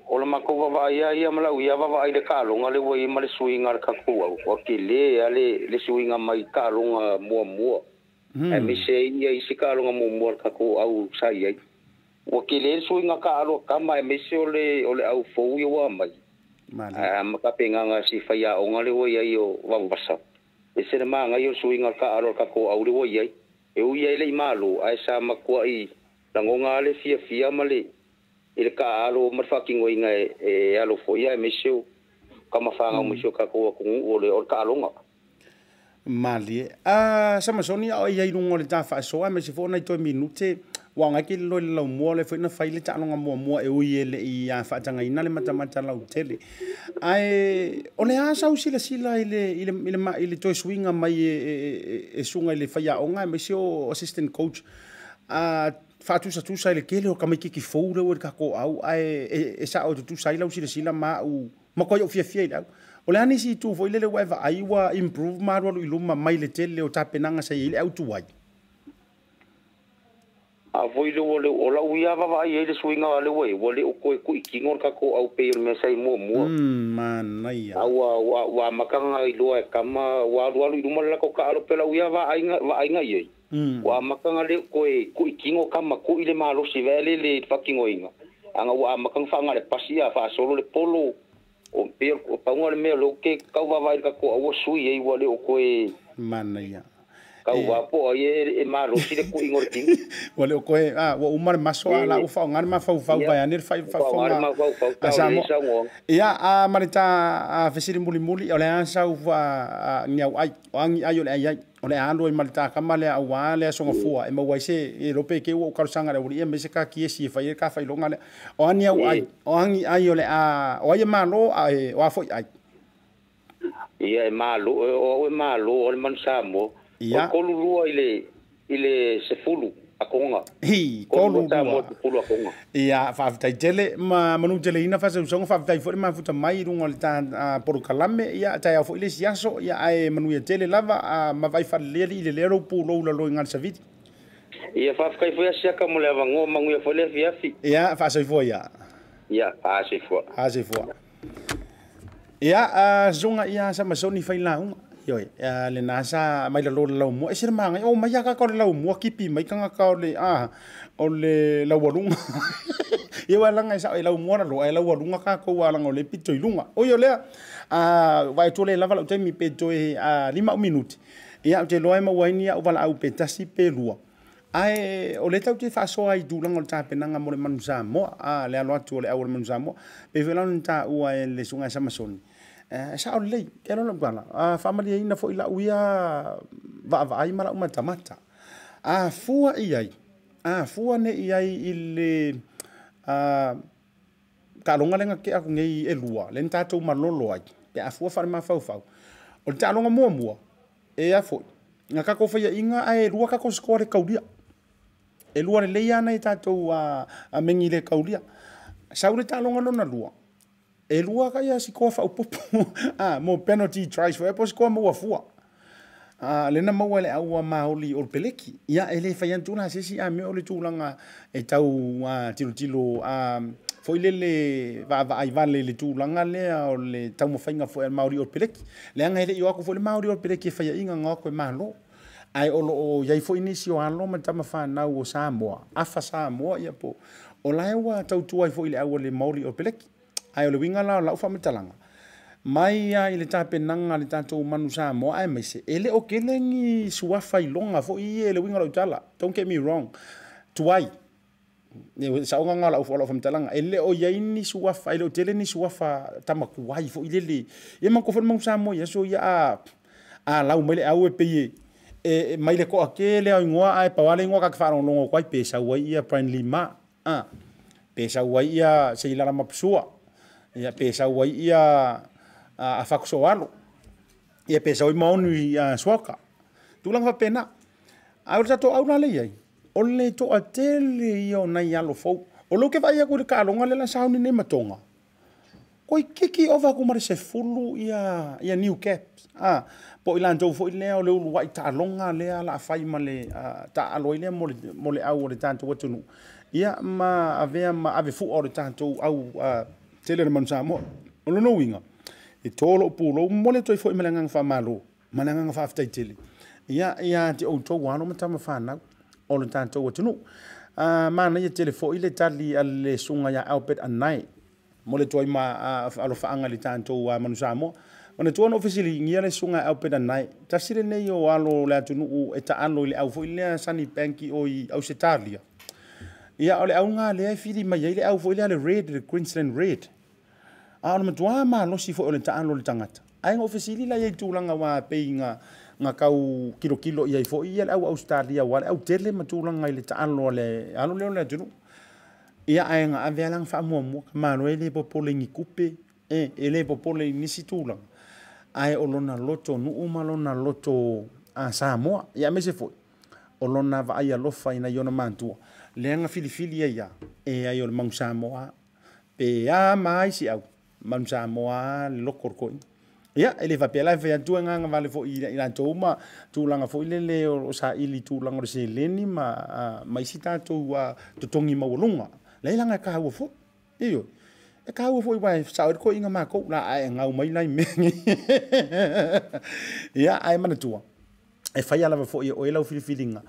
o le makou vavaai a ia malau ia vavaai le kaaloga le uai ma le suiga a le kakou au a kelē le le suiga mai kaaloga muamua e me se ini ai se ka longa mo mo ka ko au sai ai o ke le so inga ka aro ka mai me se ole ole au fo u wa mai ma ah, ma ka pe nga nga si fa ya o nga wo ya yo wa ba e se ma nga yo so inga ka aro ka ko au le wo ya e u ya le ma lo ai sa ma ko ai la ngo nga le fia fia ma le ile ka aro ma fa ki ngo inga e, e alo fo ya me se ka ma fa nga hmm. mo se ka ko wa ku o le o ka longa mali a sama soni o ia ilungo le tafa so a me se fona to minute wa nga ki lo lo mo le fina fai le tano nga mo mo e o ye le ia fa tanga ina le mata mata la utele ai o le a sa usi le sila ile ile ile ma ile to swinga mai e e sunga ile fai o nga me se o assistant coach a fa tu sa tu sa ile kele o kamiki ki fou le o ka ko au ai e sa o tu sa ile usi le sila ma u ma ko yo fia fia ile au o le ani siitu foi lele ua e improve maru lu i luma mai le tele o tapenaga sai ai le autu ai afoi leua leu o lau ia vavaai ai le suiga a leua e ua leo koe kuʻikiga o le kakou au pei o le mea sai muamua mm, manai aua ua amakaga i loa e kama ua alualu i luma le lako kaalo pe lau ia vaaigai ai ua mm. amakaga leo koe kuʻikiga o kamakuʻi le malosi vaea lele wa makanga ua amakaga faagale pasi a faasolo le polo o pe o pa ngol me lo ke ka va va ka ko o sui e wale o ko e mana ya kau eh. wa po ye e ma ro si ah, le ku ingor ting wale ko e a wa umar maso ala u fa ngar ma fa u fa va yanir fa fa fa ngar ma fa u fa ta sa mo e ya a marita a fesiri muli muli ole an sa u fa ni au ai ang ai ole ai ole an ro marita ka ma le le so ngofua e ma wai se e ro pe ke u ka sanga le uri e me se ka ki e si fa ka fa lo ngale o ni au ai o ang ai ole a o ye ma lo a o fo ai ia e malo o e malo o le mansa mo ia yeah. kolu lua ile ile se fulu akonga hi kolu ta mo fulu akonga ia yeah, fa vitai jele ma manu jele ina fa se usonga fa vitai fori ma futa mai rung ol ta uh, por kalame ia ta ia fo ile si aso ia ai manu ye jele lava uh, ma vai fa le ile le ro pu lo lo ngal sa vit ia fa fa fo ia sia ka mo le va ngo mangu ye fo le fi afi ia fa se fo ia ia fa se fo fa se fo ia a zunga ia sa ma soni fa ila Yoi, uh, le nasa mai la lola lau mua. E sere ngai, o oh, mai aka kau le lau mua kipi, mai kanga kau le, ah, o le lau walunga. E wa langa e sao e lau mua na loa, e lau walunga ka kau wa langa o le pitoi lunga. O yo lea, uh, wai tole e lava lau taimi pe toi uh, lima minuti. Ia te loa e waini au wala au pe tasi pe lua. Ai, o le tau te so ai dūlanga o le tāpenanga mo le manu mo a le alo atu o le au le manu mo pe velau ta ua e le sunga e samasoni. Eh, e sa ole lei e lona gwana a family ai e na foi la uia va va ai mara uma tamata a fua i ai a fua ne i ai ile a ka longa lenga ke aku ngei e lua len tatou malolo ai pe a fua fare ma fau fau o ta longa mo mo e a fo nga ka ko faia inga ai e lua ka ko score kaudia e lua le leia nei tatou a a mengi le kaudia sa ule ta longa lona lua e lua ka ia si koa fa upopo ah, mo penalty tries for epos koa mua fua ah, lena maua e le aua ma oli ol peleki ia ele le fai antuna se si a me oli tūlanga e tau ah, tilo tilo ah, foi le le va va ai vale le tu langa le o le tau mo fainga foi ma ori pelek le anga ele yo ko foi ma ori pelek e fai inga nga ko ma lo ai o lo yai foi ni si o an lo ma fa na o sa mo a sa mo ia po o lai wa tau tu ai foi le au le ma ori pelek ai o le la lau talanga mai ia i pe nanga le tatou manu mo ai maise se ele o ngi suafa fai longa fo i ele winga lau itala don't get me wrong tuai e saʻogaga lau lau faamatalaga talanga ele o ya ini suwa fai lo tele ni suafa e fo ile le lele e ia ko fo le mau ya ya so ya a lau mai le au e pe ye e mai le koʻake le aigoa ka fa ron longo kwai pe sa wai ia friendly lima a sa wai ia seilala mapasua ia pesa wai ia a, a fakso walo ia pesa wai maonu ia swaka tulang fa pena aur sa to aur na leiai olle to atele io na yalo fo olo ke vai akur ka longa le la sauni ne matonga koi kiki ova ku mar se fulu ia ia new caps a ah, po ilan to fo ile ole ulu wai ta longa le ala fai male uh, ta alo ile mole mole au ole tanto watunu ia ma ave ma ave fu ole tanto au uh, tele man sa mo lo no winga e tolo o pulou mole toi foʻi ma le agaga faamālō fa le agaga ya ia ia oh, te outou alo ma tama fanau o lo le tatou tinu a ma na ye tele fo ile tali al le suga iā albert anai oh, mo le toai e oh, ma fa alofaaga le tatou a manu Samoa ona tua ona ofesiligia le suga e aupena nai tasi lenei o alo le atunuu e taalo i le au foʻi lea sani banki o i ausetalia ia o le auga lea e fili mai ai le au foʻi a le red le queensland red a ona matua malosi foi o le taalo le tagata ae ga o fesili lai tulaga uā pei ga ga kau kilokilo i e ai foʻi ia le au australia ua le au tele e ma tulaga i e le taalo a le alo leo le atunuu ia ae ga avea laga faamuamua kamaloe i lē popole kupe e e lē popole nisi tulaga ae o lona loto nuu ma lona loto a ia mese foʻi o lona vaai alofa inai ona matua leaga filifili ai iā e ai o le mau samoa pe a maisi au malum sa moa le lokor ko ia e le faapea fe atu agaga vale foʻi i latou ma tulaga foʻi lele o saʻili tulaga o le seleni ma ma isi tatou e e a totogi maualuga lai laga e kaua foʻi io e kaua foʻi uae saʻoe lekoiga makou la ae agau mai lai mege ia ae manatua e faia lava foʻi e oe lau filifiliga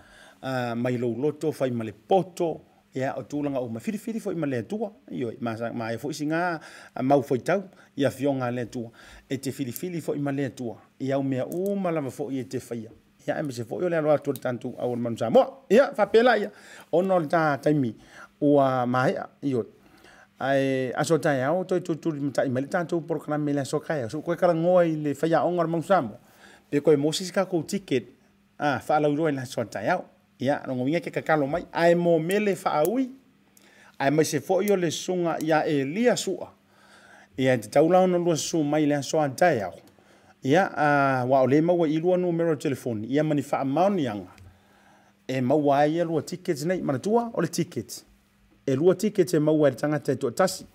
mai lou loto fai ma le poto ia o tulaga uma filifili foʻi ma le atua ioe ma e foʻi siga mau foitau ia fioga le atua e te filifili foʻi ma le atua i au mea uma lava foʻi e te faia ia e mase foʻi o le aloa atua le tatou au o le manu samoa ia faapela ia ona o le tā taimi ua maea ioe ai aso tai au toi tu tu mta i mele tantu por kana mele aso kai so ko kala ngoi le fa ya ongar mang sam pe ko mosis ka ko ticket ah fa la ro la so tai au ia rongo vinga ke kakalo mai ai mo mele fa aui ai mai se foi le sunga ia elia sua ia te taula ona lua su mai le so antai au ia a wa ole ma wa ilua no mero telefoni. ia mani fa amaun yanga e ma wa ia lua tickets nei mana tua ole tiket. e lua tickets e ma wa le tanga e tetu tas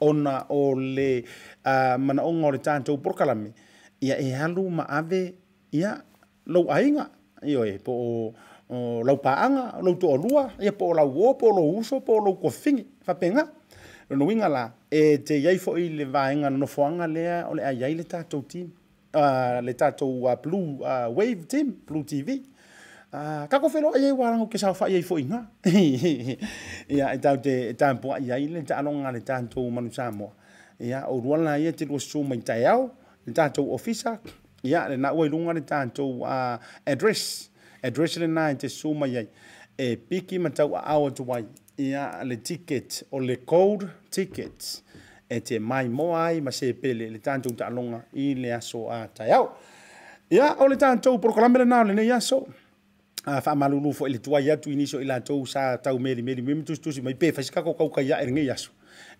ona ole a mana onga ole tanga tu porkalame ia e halu ma ave ia lo ainga ioe po o o lau paaga o lau toʻalua ia po o lau ō po o lou uso po o lou kofigi faapega lona uiga la e teiai foʻi le vaega nonofoaga lea o le aiai le tatou team uh, le tatou uh, blue uh, wave team blue tv Uh, kako felo ai ai warang ke sa fa ai fo inga ya e tau te e tau po ai ai le ta longa le ta to manu sa mo ya o ruala ia te lo su mai tai au le ta to officer ya le na oi lunga le ta to address e dresi le nai te suma iai e piki matau a awa tuwai. ia le ticket o le cold ticket e te mai moa ai ma se pele le tantou ta alonga i le aso a tai au. Ia o le tantou proklame le nao le nei aso. a fa malulu fo ile e tuai atu inisio ila tou sa tau meli meli mimi tus tus mai pe fasika ko kau kai er ngi yasu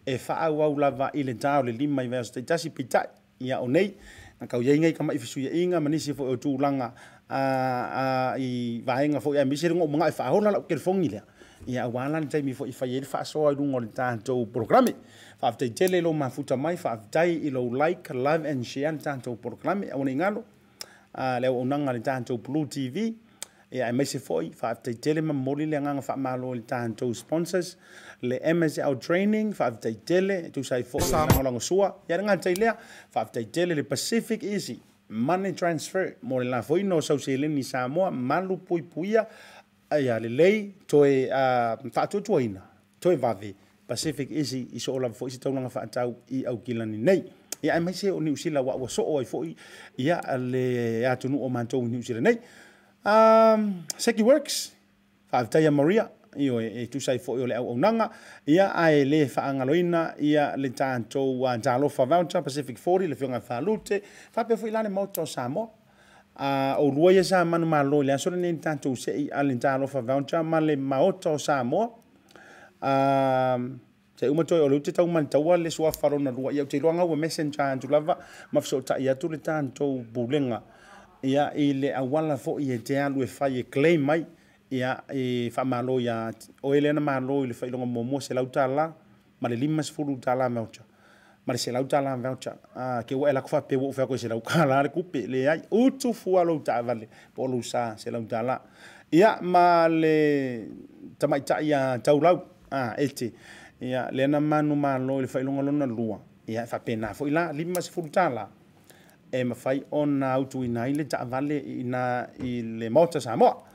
e fa au au lava le tau le lima i vers te tasi pita ia o nei, na kau yai ngai kama ifisu ya inga manisi fo e tu langa a i vaenga foi a misi rongo mga fa hona la ke fongi le ia wala ni taimi foi fa yel fa so ai lungo le tanto fa te tele lo mafuta mai fa tai i lo like love and share tanto programe o ngalo a le onanga le to blue tv ia e maise foʻi faafetaitele mamoli le agaga faamālo i le sponsors le msl training faafetaitele tusai foʻi lagolago sua ia le gatai lea tele le pacific easy money transfer mo le lafoina o sauseleni i samoa malupuipuia ia lelei toe uh, faatuatuaina toe vave pacific isi i so o lava foʻi se taulaga faatau i aukilani nei ia e maise o niusila ua ua soo ai foʻi ia le atunuu o matou i niusila nei um, seki works faavitai maria io e eh, eh, tu sai foi o le au onanga ia ai le faanga loina ia le tanto wa uh, jalo fa voucher Pacific 40 le fionga fa lute fa pe foi lane moto samo a o rua ia sa manu malo le aso le tanto se i al jalo fa voucher ma le maoto samo a se uma toi o lute tau man tau le sua farona rua ia te longa o messenger tu lava ma so ta ia tu le tanto bulenga ia i le awala fo i e te alu e fai e claim mai ia e whaamalo ia o ele na malo i le whailonga mōmua se lau tāla ma le lima sifuru tāla voucher ma le se lau tāla voucher uh, ke ua e lako whape wo whako se lau kāla le kupe le ai utu fua lau tā vale po lau sa se lau tāla ia ma le tamaita ia tau lau ah, ete ia le na manu malo i le whailonga lona lua ia e whapena fo i la lima sifuru tāla e mawhai ona utu inai le tā vale ina i le mota Samoa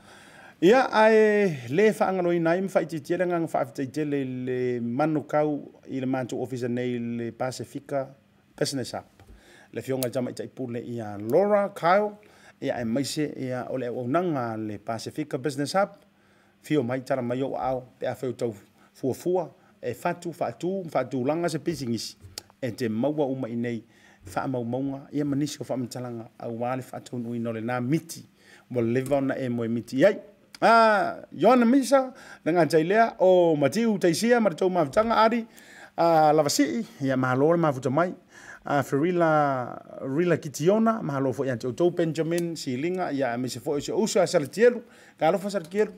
Ia ae le whaangaroi nai mwha i te tere ngang wha i te le le manu kau i le mantu ofisa nei le Pacifica Business Hub. Le fionga jama i taipule i a Laura Kyle, i a e maise i a ole au nanga le Pacifica Business Hub. Fio mai tara mai au au, pe a whau tau fua fua, e fatu, fatu, fatu langa se pisingis, e te maua uma i nei, wha mau maunga, i a manisiko wha mtalanga, a wale fatu nui no le nā miti, mo leva na e mo miti iai. a ah, yon misa na nga jai lea o Matiu taisia ma tau tanga ari a ah, lavasi ia mahalo le mafuta mai ah, a ferila rila kitiona mahalo fo ia tau Benjamin silinga ya me se fo se usa saltielu ka lo saltielu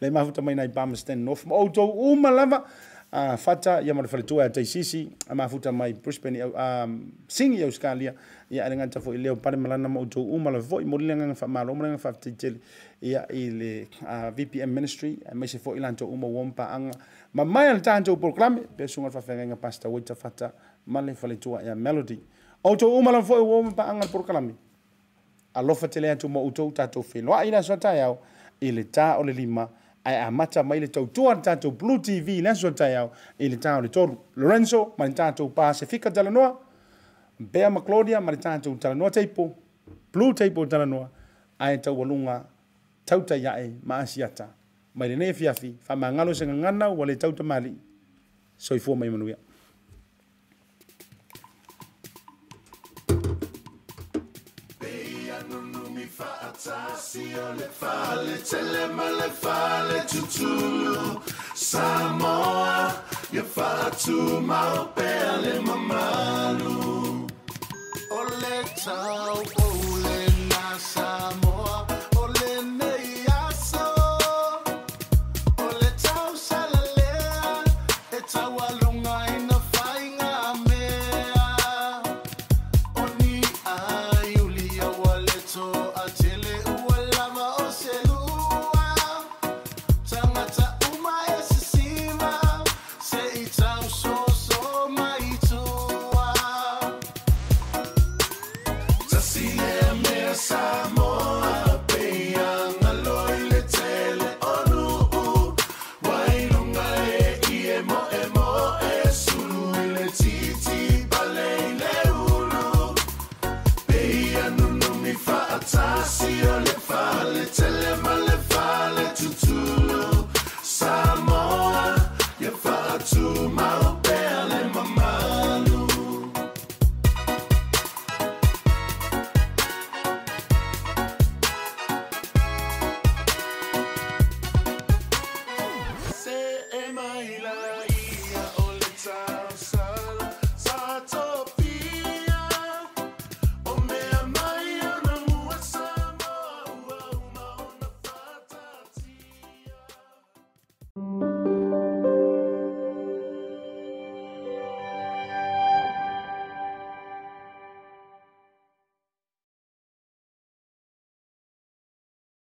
le mafuta mai nai pam stand off o tau uma lava uh, fata ia malefaletua ya taisisi a mafuta mai brisbane um, sigi ya sikalia ya e lagata foʻi lea pale malana ma outou uma lave foʻi mo lilegaga faamālo ma lega faafetaitele ia i le uh, ah, vpm ministry e maise foʻi latou uma wompa ang mamae a le tatou proklame pe suga le faafegaiga pasta wita fata ma le ya ia melody outou uma lave foʻi ua mapaaga le proklame alofa tele atu ma outou tatou feloaʻi le aso ataeao i le tā o lima ai a mata mai le tautua le tatou blue tv le aso taiao i le tao le tolu lorenzo ma le tatou pasifika talanoa bea ma claudia ma le tatou talanoa taipo blue taipo talanoa ae taualuga tautaiaʻe ma asiata mai lenei afiafi faamagalo se gagana ua le tautamalii soifua mai manuia Tata sí o lè falẹ̀ tẹ́lẹ̀ má lè falẹ̀ tutù lù Samoa you fatu ma ó pẹ́ Ó lè ta